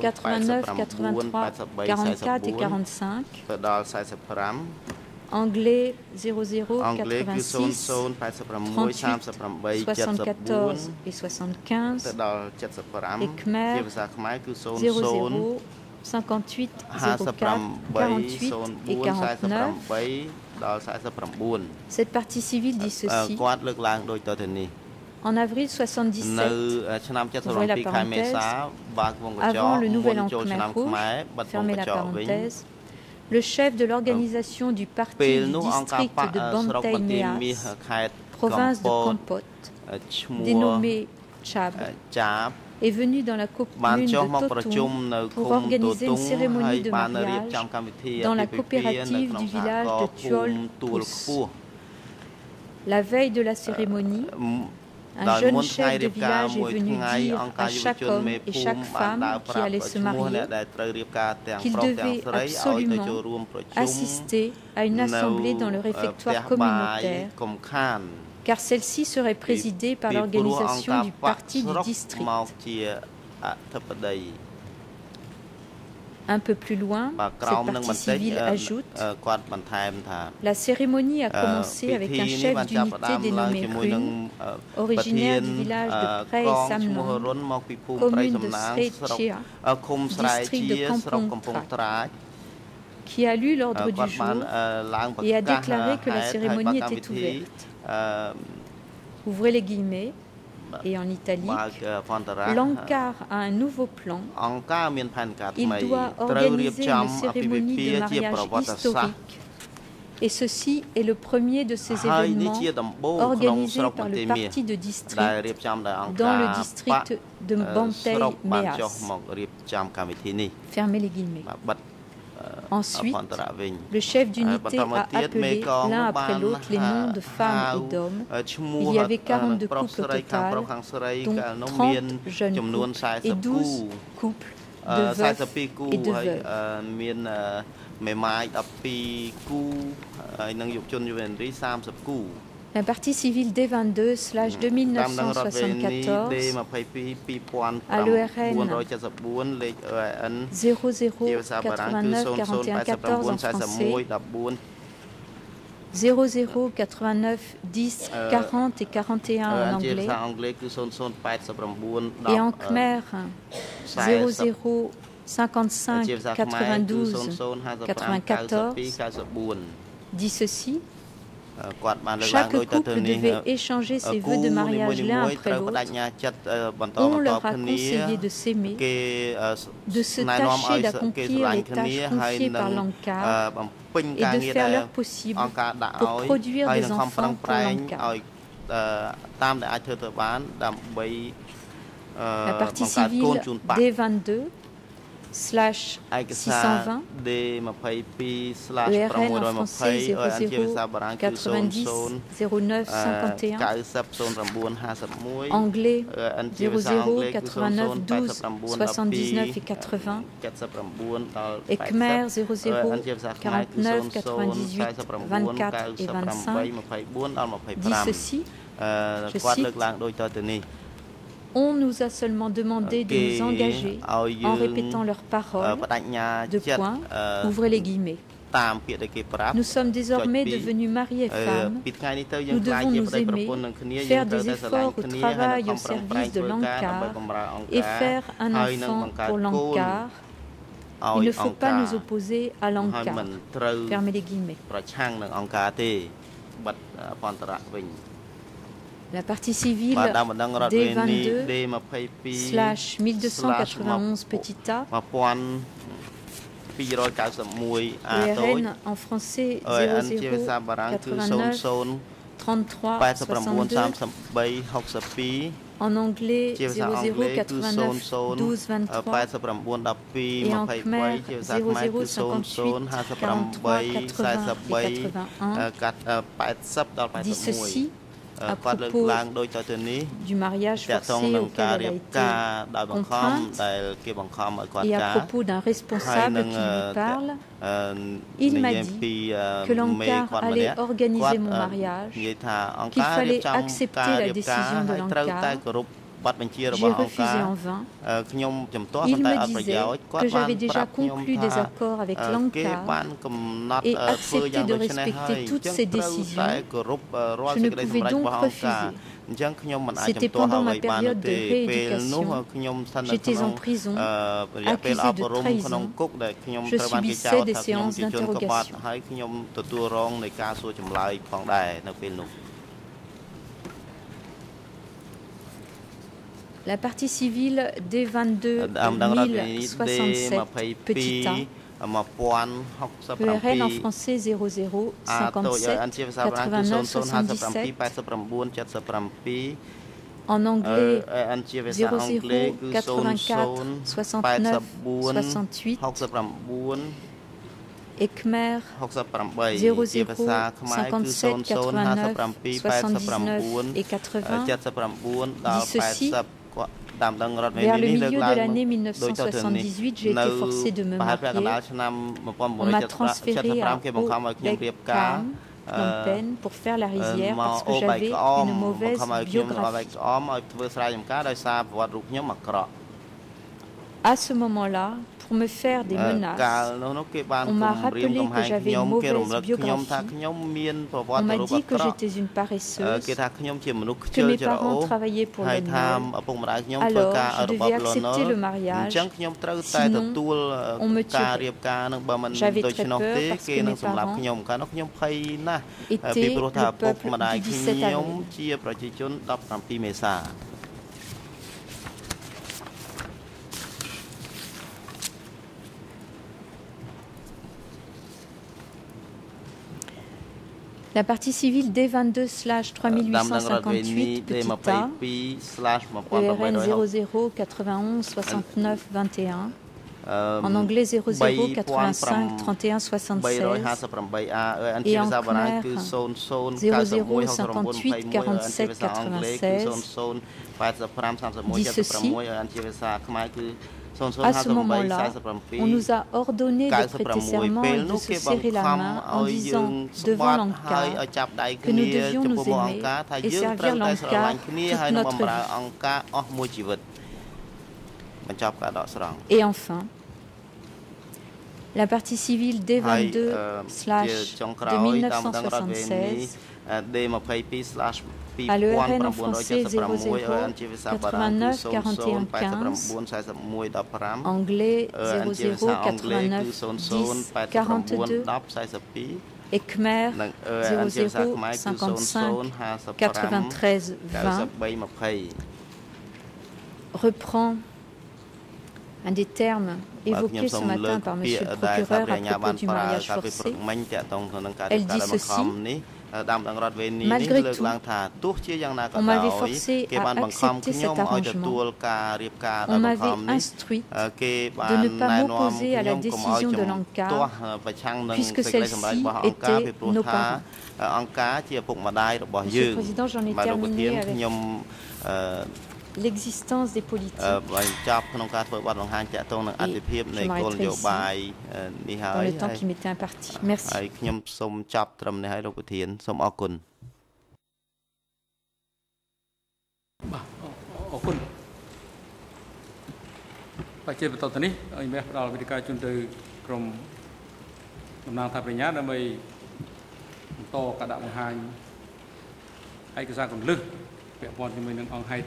89 83 44 et 45 anglais 00 86 38 74 et 75 et khmer 00 58 04 48 et 49 Cette partie civile dit ceci. En avril 77, ouvrez la parenthèse, avant le nouvel an Khmer Rouge, fermez la parenthèse, le chef de l'organisation du parti du district de Banteay Meas, province de Kampot, dénommé Chab, est venu dans la commune de Totum pour organiser une cérémonie de mariage dans la coopérative du village de Tuol La veille de la cérémonie, un jeune chef de village est venu dire à chaque homme et chaque femme qui allait se marier qu'il devait absolument assister à une assemblée dans le réfectoire communautaire, car celle-ci serait présidée par l'organisation du parti du district. Un peu plus loin, cette partie civile ajoute La cérémonie a commencé avec un chef d'unité dénommé Rune, originaire du village de Prey Samnon, commune de district de Kampong Trak, qui a lu l'ordre du jour et a déclaré que la cérémonie était ouverte. Ouvrez les guillemets et en italique, l'ANCAR a un nouveau plan. Il doit organiser une cérémonie de mariage historique. Et ceci est le premier de ces événements organisés par le parti de district dans le district de Banteay Meas. Fermez les guillemets. Ensuite, le chef d'unité a appelé l'un après l'autre les noms de femmes et d'hommes. Il y avait 42 couples au total, dont 30 jeunes couples et 12 couples de veufs et de veuves. La partie civile D22 slash 2974 à l'ERN 00 89 41 14 en français 00 89 10 40 et 41 en anglais et en khmer 00 55 92 94 dit ceci chaque couple devait échanger ses vœux de mariage l'un après l'autre. On leur a conseillé de s'aimer, de se tâcher d'accomplir les tâches confiées par l'ANCAR et de faire leur possible pour produire des enfants pour l'ANCAR. La partie civile D22 slash 620 ERN en français 00 90 09 51 anglais 00 89 12 79 et 80 et Khmer 00 49 98 24 et 25 dit ceci. Je cite on nous a seulement demandé de nous engager en répétant leurs paroles, de point, ouvrez les guillemets. Nous sommes désormais devenus mari et femme. Nous devons nous aimer, faire des efforts au travail au service de l'ANCAR et faire un enfant pour l'ANCAR. Il ne faut pas nous opposer à l'ANCAR. Fermez les guillemets. La partie civile D22 slash 1291 petit a. ERN en français 00 89 33 62 en anglais 00 89 12 23 et en khmer 00 58 43 80 et 81 dit ceci à propos du mariage forcé auquel elle a été contrainte. et à propos d'un responsable qui lui parle, il m'a dit que l'ANCAR allait organiser mon mariage, qu'il fallait accepter la décision de l'ANCAR refusé en vain. Il me disait que j'avais déjà conclu des accords avec l'ANCAR et accepté de respecter toutes ces décisions. Je ne pouvais donc refuser. C'était pendant ma période de rééducation. J'étais en prison, accusé de trahison. Je subissais des séances d'interrogation. La partie civile D22 1067, petit a. ERN en français 00 57 89 77. En anglais 00 84 69 68. Et Khmer 00 57 89 79 et 80 dit ceci vers le milieu de l'année 1978, j'ai été forcé de me marier. On m'a transféré à Phnom Penh pour faire la rizière parce que j'avais une mauvaise biographie. À ce moment-là, pour me faire des menaces. On m'a rappelé que j'avais une mauvaise biographie. On m'a dit que j'étais une paresseuse, que mes parents travaillaient pour l'ONU. Alors, je devais accepter le mariage, sinon on me tuerait. J'avais très peur parce que mes parents étaient le peuple du 17 avril. La partie civile D22 3858 petit a, ERN 00 91 69 21. En anglais 00 85 31 76 et en khmer 00 58 47 96 dit ceci à ce moment-là, on nous a ordonné de prêter serment et de se serrer la main en disant devant l'ANCAR que nous devions nous aimer et servir l'ANCAR toute notre vie. Et enfin, la partie civile D22 de 1976 à l'ERN français 00 89 41 15, anglais 00 89 10 42 et Khmer 00 55 93 20 reprend un des termes évoqués ce matin par M. le procureur à propos du mariage forcé. Elle dit ceci. Malgré tout, on m'avait forcé à accepter cet arrangement. On m'avait instruit de ne pas m'opposer à la décision de l'ANCAR, puisque celle-ci était nos parents. Monsieur le Président, j'en ai terminé avec l'existence des politiques. Et je m'arrêterai ici dans le temps qui m'était imparti. Merci. ខ្ញុំសូមចាប់ត្រឹមនេះហើយលោកប្រធានសូមអរគុណបាទអរគុណបញ្ជាបន្តទៅនេះឲ្យមេផ្ដល់វិធីការជូនទៅក្រុមតំណាងថាបញ្ញាដើម្បីបន្តកដាក់បង្ហាញឯកសារកន្លឹះពាក់ព័ន្ធជាមួយនឹងអង្គហេតុ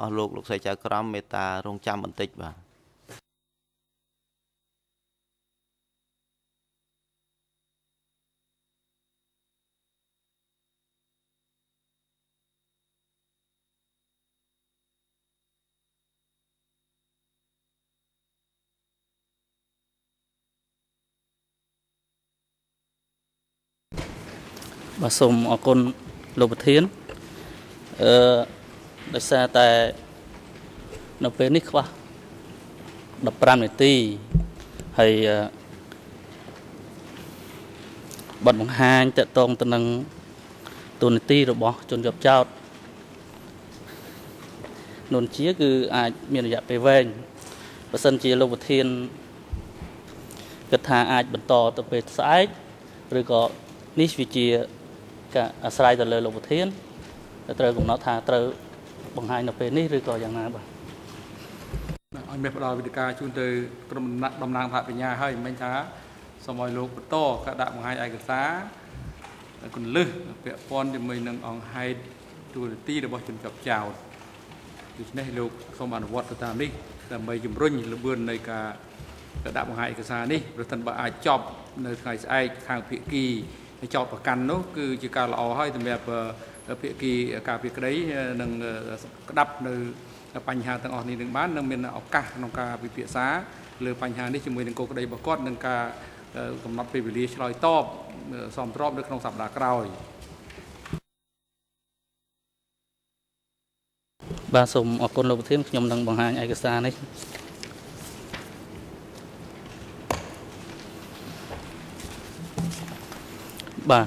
អស់លោកលោកស្រីចៅក្រមមេត្តារងចាំបន្តិចបាទបាទសូមអរគុណលោកប្រធានអឺ ដោយសារតែនៅពេលនេះខ្វះ15នាទីហើយបទបង្ហាញតកតងទៅនឹងទូនាទីរបស់ជនជាប់ចោតនុនជាគឺអាចមានរយៈពេលវែងបើសិនជាលោកប្រធានគិតថាអាចបន្តទៅពេលស្អែកឬក៏នេះវាជាការអាស្រ័យទៅលើលោកប្រធានត្រូវកំណត់ថាត្រូវ បង្ហាញនៅពេលនេះឬក៏យ៉ាងណាបាទឲ្យមេផ្ដល់វិធីការជូនទៅក្រុមតំណាងថាបញ្ញាហើយមិនថាសូមឲ្យលោកបន្តក៏ដាក់បង្ហាញឯកសារគន្លឹះពាក់ព័ន្ធជាមួយនឹងអង្គហេតុទូរទីរបស់ជនជាប់ចោតដូច្នេះលោកសូមអនុវត្តទៅតាមនេះដើម្បីជំរុញលបឿននៃការដាក់បង្ហាញឯកសារនេះប្រសិនបើអាចចប់នៅថ្ងៃស្អែកខាងភៀកគីចោតប្រកាន់នោះគឺជាការល្អហើយសម្រាប់ ភាគីការពីក្តីនឹងក្តាប់នៅបញ្ហាទាំងអស់នេះនឹងបាននឹងមានឱកាសក្នុងការពិភាក្សាលើបញ្ហានេះជាមួយនឹងគោលក្តីរបស់គាត់នឹងការកំណត់ពេលវេលាឆ្លើយតបសមស្របនៅក្នុងសប្តាហ៍ក្រោយបាទសូមអរគុណលោកប្រធានខ្ញុំនឹងបង្ហាញឯកសារនេះបាទ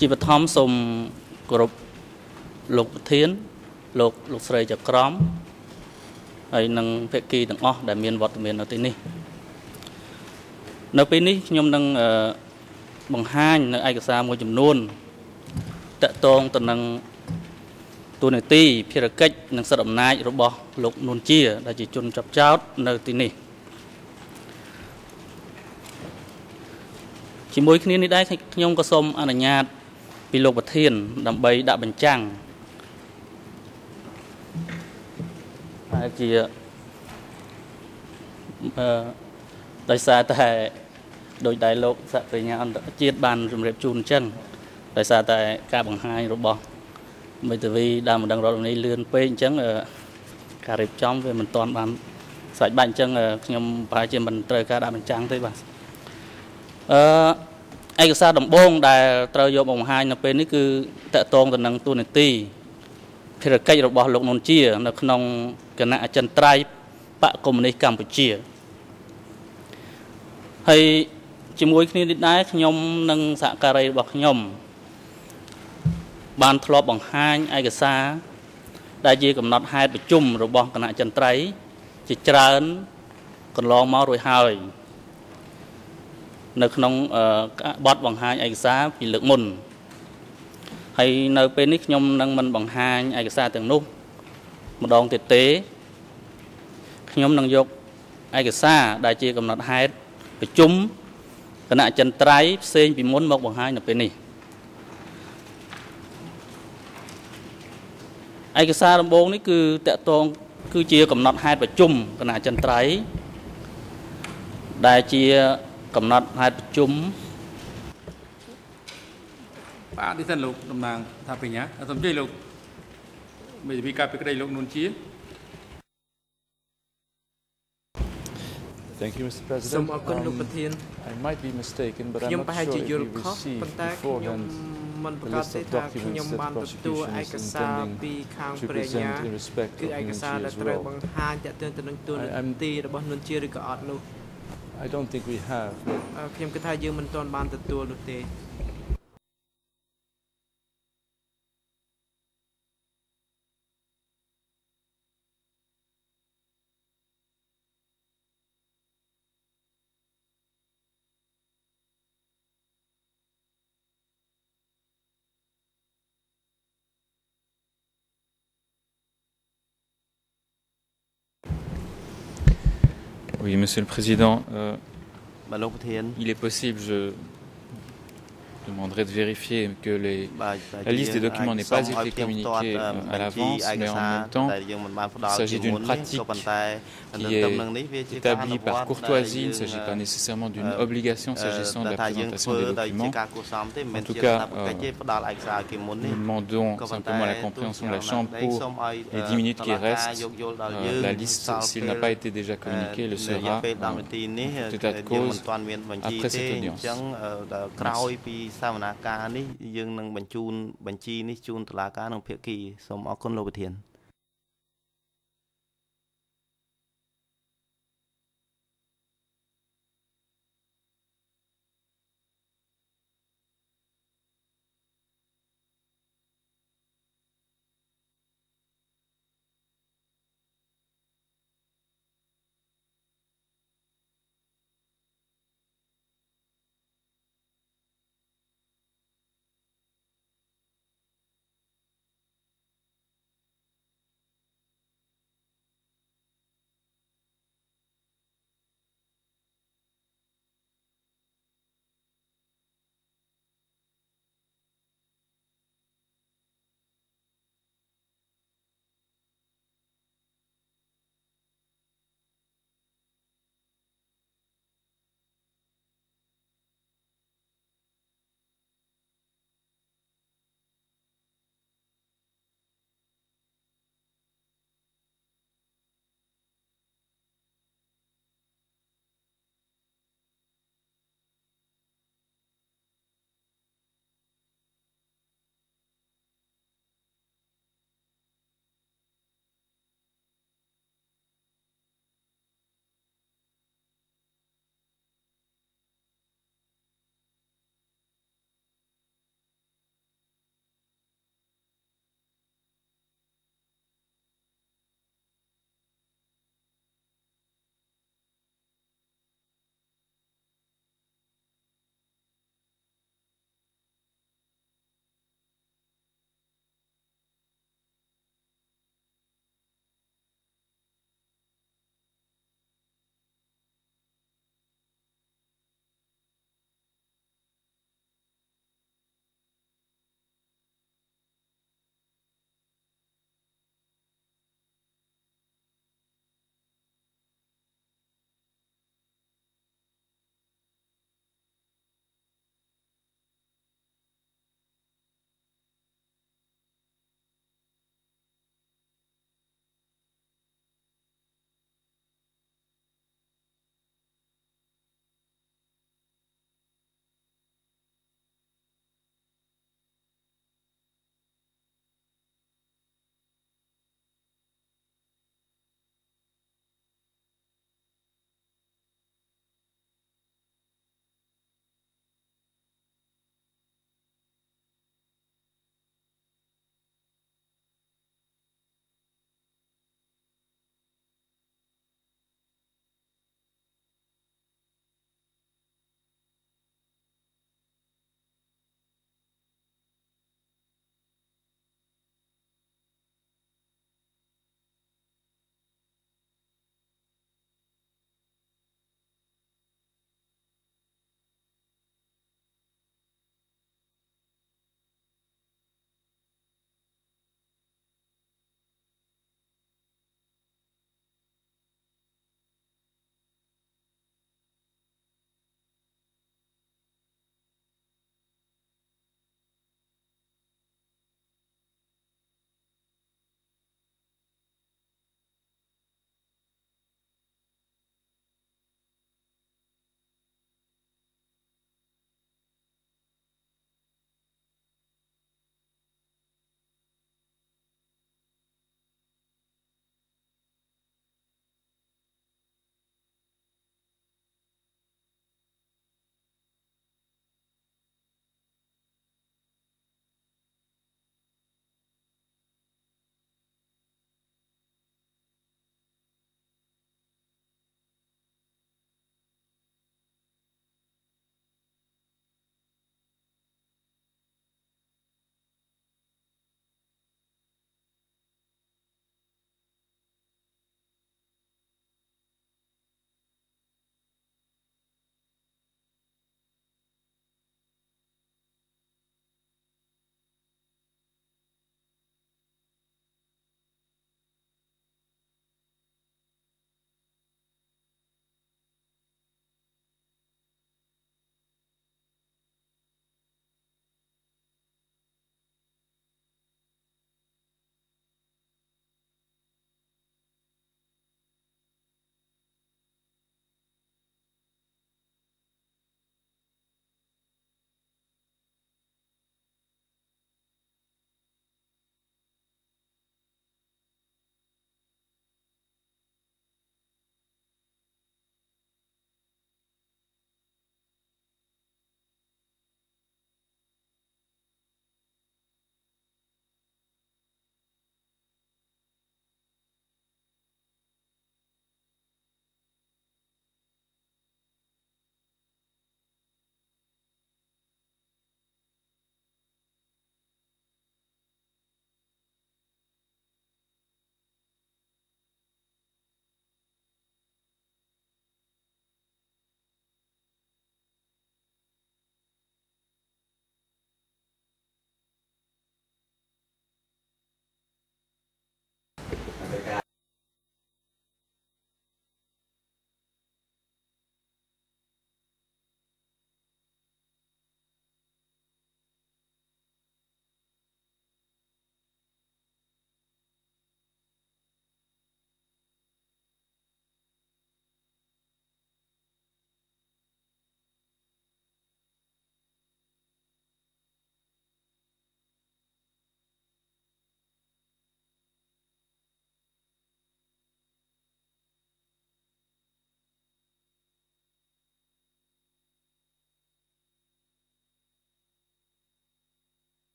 ជាបឋមសូម គោរពលោកប្រធាន លោកលោកស្រីចក្រមហើយនិងភាគីទាំងអស់ដែលមានវត្តមាននៅទីនេះនៅពេលនេះខ្ញុំនឹងបង្ហាញនៅឯកសារមួយចំនួនតកតងទៅនឹងទូនាទីភារកិច្ចនិងសិទ្ធិអំណាចរបស់លោកនួនជា ដែលជាជនចាប់ចោតនៅទីនេះជាមួយគ្នានេះដែរខ្ញុំក៏សូមអនុញ្ញាត ពីលោកប្រធាន ដើម្បីដាក់បញ្ចាំងហើយជាអឺដោយសារតែដោយដែលលោកសកញ្ញាអន្តរជាតិបានជម្រាបជូនអញ្ចឹងដោយសារតែការបង្ហាញរបស់មេធាវីដើមម្ដងរដ្ឋនេះលឿនពេកអញ្ចឹងការរៀបចំវាមិនទាន់បានសាច់បាច់អញ្ចឹងខ្ញុំប្រហែលជាមិនត្រូវការដាក់បញ្ចាំងទេបាទអឺ ឯកសារដំបូងដែលត្រូវយកបង្ហាញនៅពេលនេះគឺតកតងទៅនឹងទូនាទីភារកិច្ចរបស់លោកនុនជា នៅក្នុងគណៈអចិន្ត្រៃយ៍បកកុម្មុយនីសកម្ពុជាហើយជាមួយគ្នានេះដែរខ្ញុំនិងសហការីរបស់ខ្ញុំ បានធ្លាប់បង្ហាញឯកសារដែលជាកំណត់ហេតុប្រជុំរបស់គណៈចន្ទ្រៃជាច្រើនកន្លងមករួចហើយ នៅក្នុងបទបង្ហាញឯកសារពីលើកមុនហើយនៅពេលនេះខ្ញុំនឹងមិនបង្ហាញឯកសារទាំងនោះម្ដងទៀតទេខ្ញុំនឹងយកឯកសារដែលជាកំណត់ហេតុប្រជុំគណៈចន្ទ្រៃផ្សេងពីមុនមកបង្ហាញនៅពេលនេះឯកសារដំបូងនេះគឺតកតងគឺជាកំណត់ហេតុប្រជុំគណៈចន្ទ្រៃដែលជា កំណត់ហេតុប្រជុំបាទនេះសិនលោកតំណាងថាបញ្ញាសូមជ័យលោកមេធាវីការពីក្តីលោកនួនជា Thank you Mr President សូមអរគុណលោកប្រធាន I might be mistaken but I'm not sure if you received beforehand មិនប្រកាសទេថាខ្ញុំបានទទួលឯកសារពីខាងព្រះញ្ញាគឺឯកសារដែលត្រូវបង្ហាញតទៅទៅនឹងទូនាទីរបស់នុនជាឬក៏អត់នោះ I don't think we have ខ្ញុំគិតថាយើងមិនទាន់បានទទួលនោះទេ Oui, Monsieur le Président. Euh, il est possible, je demanderai de vérifier que les, la liste des documents n'ait pas été communiquée à l'avance, mais en même temps, il s'agit d'une pratique qui est établie par courtoisie, il ne s'agit pas nécessairement d'une obligation s'agissant de la présentation des documents. En tout cas, nous demandons simplement la compréhension de la Chambre pour les 10 minutes qui restent. la liste, s'il n'a pas été déjà communiqué, le sera en tout état de cause après cette audience. សវនាការនេះយើងនឹងបញ្ជូនបញ្ជីនេះជូនតុលាការនិងភាគីសូមអរគុណលោកប្រធាន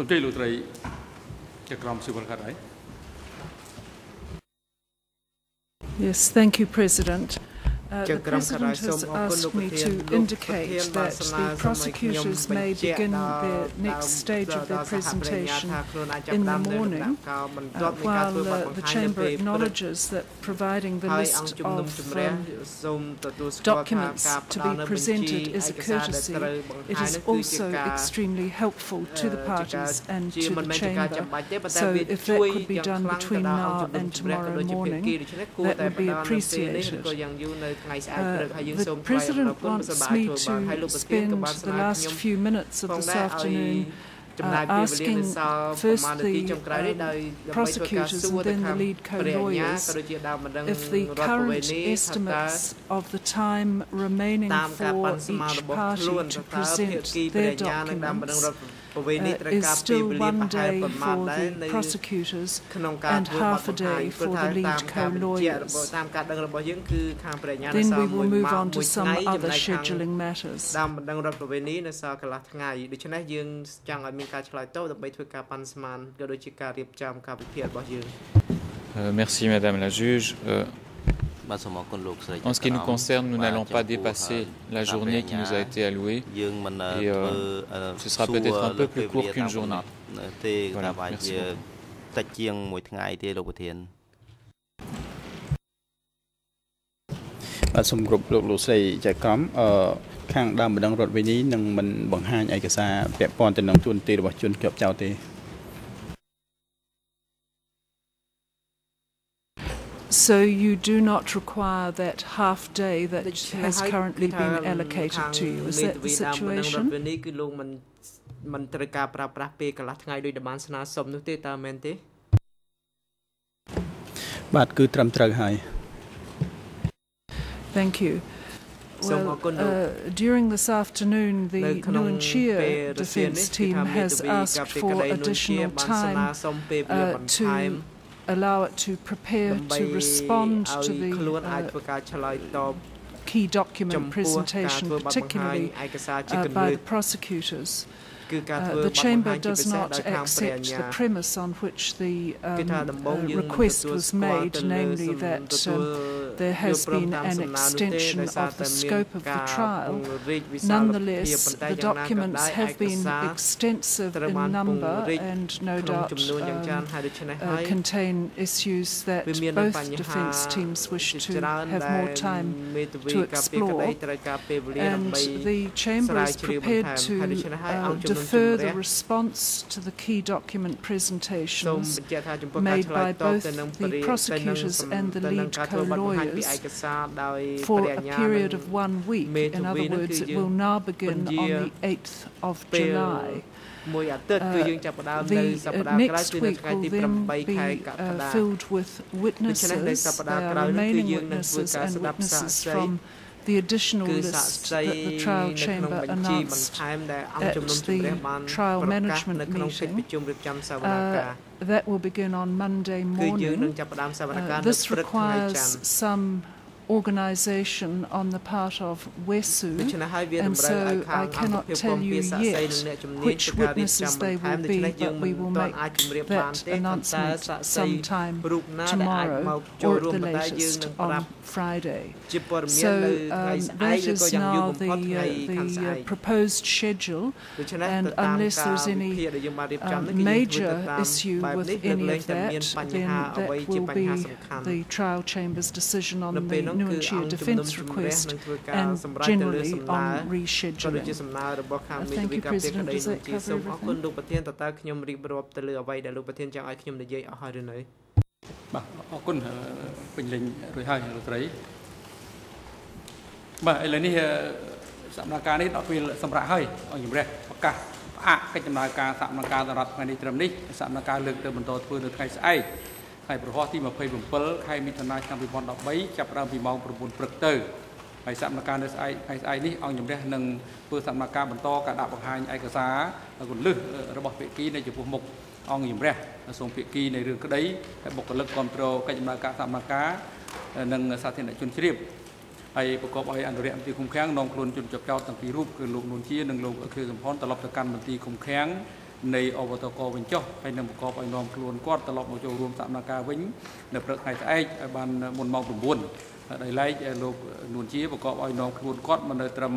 So Yes, thank you, President. Uh, the President has asked me to indicate that the prosecutors may begin the next stage of their presentation in the morning, uh, while uh, the Chamber acknowledges that providing the list of um, documents to be presented is a courtesy, it is also extremely helpful to the parties and to the Chamber. So if that could be done between now and tomorrow morning, that would be appreciated. Uh, the President wants me to spend the last few minutes of this afternoon uh, asking first the um, prosecutors and then the lead co-lawyers if the current estimates of the time remaining for each party to present their documents uh, is still one day for the prosecutors and half a day for the lead co-lawyers. Then we will move on to some other scheduling matters. តាមបណ្ដឹងរដ្ឋប្រវេណីនៅសល់កន្លះថ្ងៃដូច្នេះយើងចង់ឲ្យមានការឆ្លើយតបដើម្បីធ្វើការប៉ាន់ស្មានក៏ដូចជាការរៀបចំការវិភាគរបស់យើង Merci Madame la juge. Euh, en ce qui nous concerne, nous n'allons pas dépasser la journée qui nous a été allouée et euh, ce sera peut-être un peu plus court qu'une journée. Voilà, merci beaucoup. បាទសូមគ្រប់លោកលោកស្រីចែកក្រុមអឺខាងដើមបណ្ដឹងរដ្ឋវិនីនឹងមិនបង្ហាញឯកសារពាក់ព័ន្ធទៅនឹងជួនទីរបស់ជនជាប់ចោតទេ So you do not require that half day that has currently been allocated to you. Is that the situation? មិនត្រូវការប្រើប្រាស់ពេលកន្លះថ្ងៃដោយបានស្នើសុំនោះទេតើមែនទេបាទគឺត្រឹមត្រូវហើយ Thank you. Well, uh, during this afternoon, the Nguyen Chia defence team has asked for additional time uh, to allow it to prepare to respond to the uh, key document presentation, particularly uh, by the prosecutors. Uh, the Chamber does not accept the premise on which the um, uh, request was made, namely that um, there has been an extension of the scope of the trial. Nonetheless, the documents have been extensive in number and no doubt um, uh, contain issues that both defence teams wish to have more time to explore. And the Chamber is prepared to further response to the key document presentations made by both the prosecutors and the lead co-lawyers for a period of one week. In other words, it will now begin on the 8th of July. Uh, the uh, next week will then be uh, filled with witnesses, remaining witnesses and witnesses from the additional list that the trial chamber announced at the trial management meeting. Uh, that will begin on Monday morning. Uh, this requires some organization on the part of WESU, and so I cannot tell you yet which witnesses they will be, but we will make that announcement sometime tomorrow or at the latest on Friday. So um, that is now the, uh, the uh, proposed schedule, and unless there's any um, major issue with any of that, then that will be the trial chamber's decision on the Nuanchia defence request and generally on rescheduling. Uh, thank you, President. Does that cover everything? តើខ្ញុំរៀបរាប់ទៅលើអ្វីដែលលោកប្រធានចង់ឲ្យខ្ញុំនិយាយអស់ហើយឬនៅបាទអរគុណពេញលេងរួចហើយលោកស្រីបាទឥឡូវនេះសម្រាប់ការនេះដល់ពេលសម្រាប់ហើយអង្គជំរះប្រកាសផ្អាកកិច្ចដំណើរការសម្រាប់ការសម្រាប់ថ្ងៃនេះត្រឹមនេះសម្រាប់ការលើកទៅបន្តធ្វើនៅថ្ងៃស្អែក ថ្ងៃប្រហោះទី27ខែមិថុនាឆ្នាំ2013ចាប់ផ្ដើមពីម៉ោង9ព្រឹកទៅហើយសកម្មភាពនៅស្អែកថ្ងៃស្អែកនេះអង្គជំរះនឹងធ្វើសកម្មភាពបន្តការដាក់បង្ហាញឯកសារគន្លឹះរបស់ភាគីនៅចំពោះមុខអង្គជំរះសូមភាគីនៃរឿងក្តីហើយបុគ្គលិកគ្រប់គ្រងកិច្ចដំណើរការសកម្មភាពនិងសាធារណជនជ្រាបហើយប្រកបដោយអនុរិយមន្ត្រីឃុំឃាំងនាំខ្លួនជនជាប់ចោតទាំងពីររូបគឺលោកនួនជានិងលោកខៀវសំផនត្រឡប់ទៅកាន់មន្ទីរឃុំឃាំង នៃអបតកវិញចុះហើយនឹងប្រកបឲ្យនាំខ្លួនគាត់ត្រឡប់មកចូលរួមសមនការវិញនៅព្រឹកថ្ងៃស្អែកឲ្យបានមុនម៉ោង9ដោយឡែកលោកនួនជាប្រកបឲ្យនាំខ្លួនគាត់មកនៅត្រឹម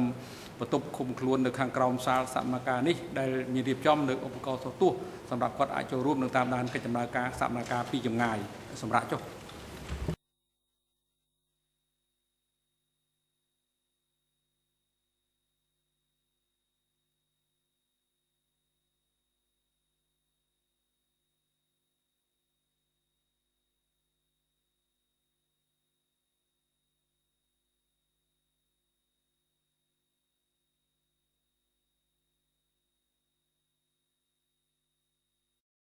បន្ទប់ឃុំខ្លួននៅខាងក្រោមសាលសមនការនេះដែលមានរៀបចំនៅឧបករណ៍ទោះសម្រាប់គាត់អាចចូលរួមនឹងតាមដានកិច្ចដំណើរការសមនការពីចម្ងាយសម្រាប់ចុះ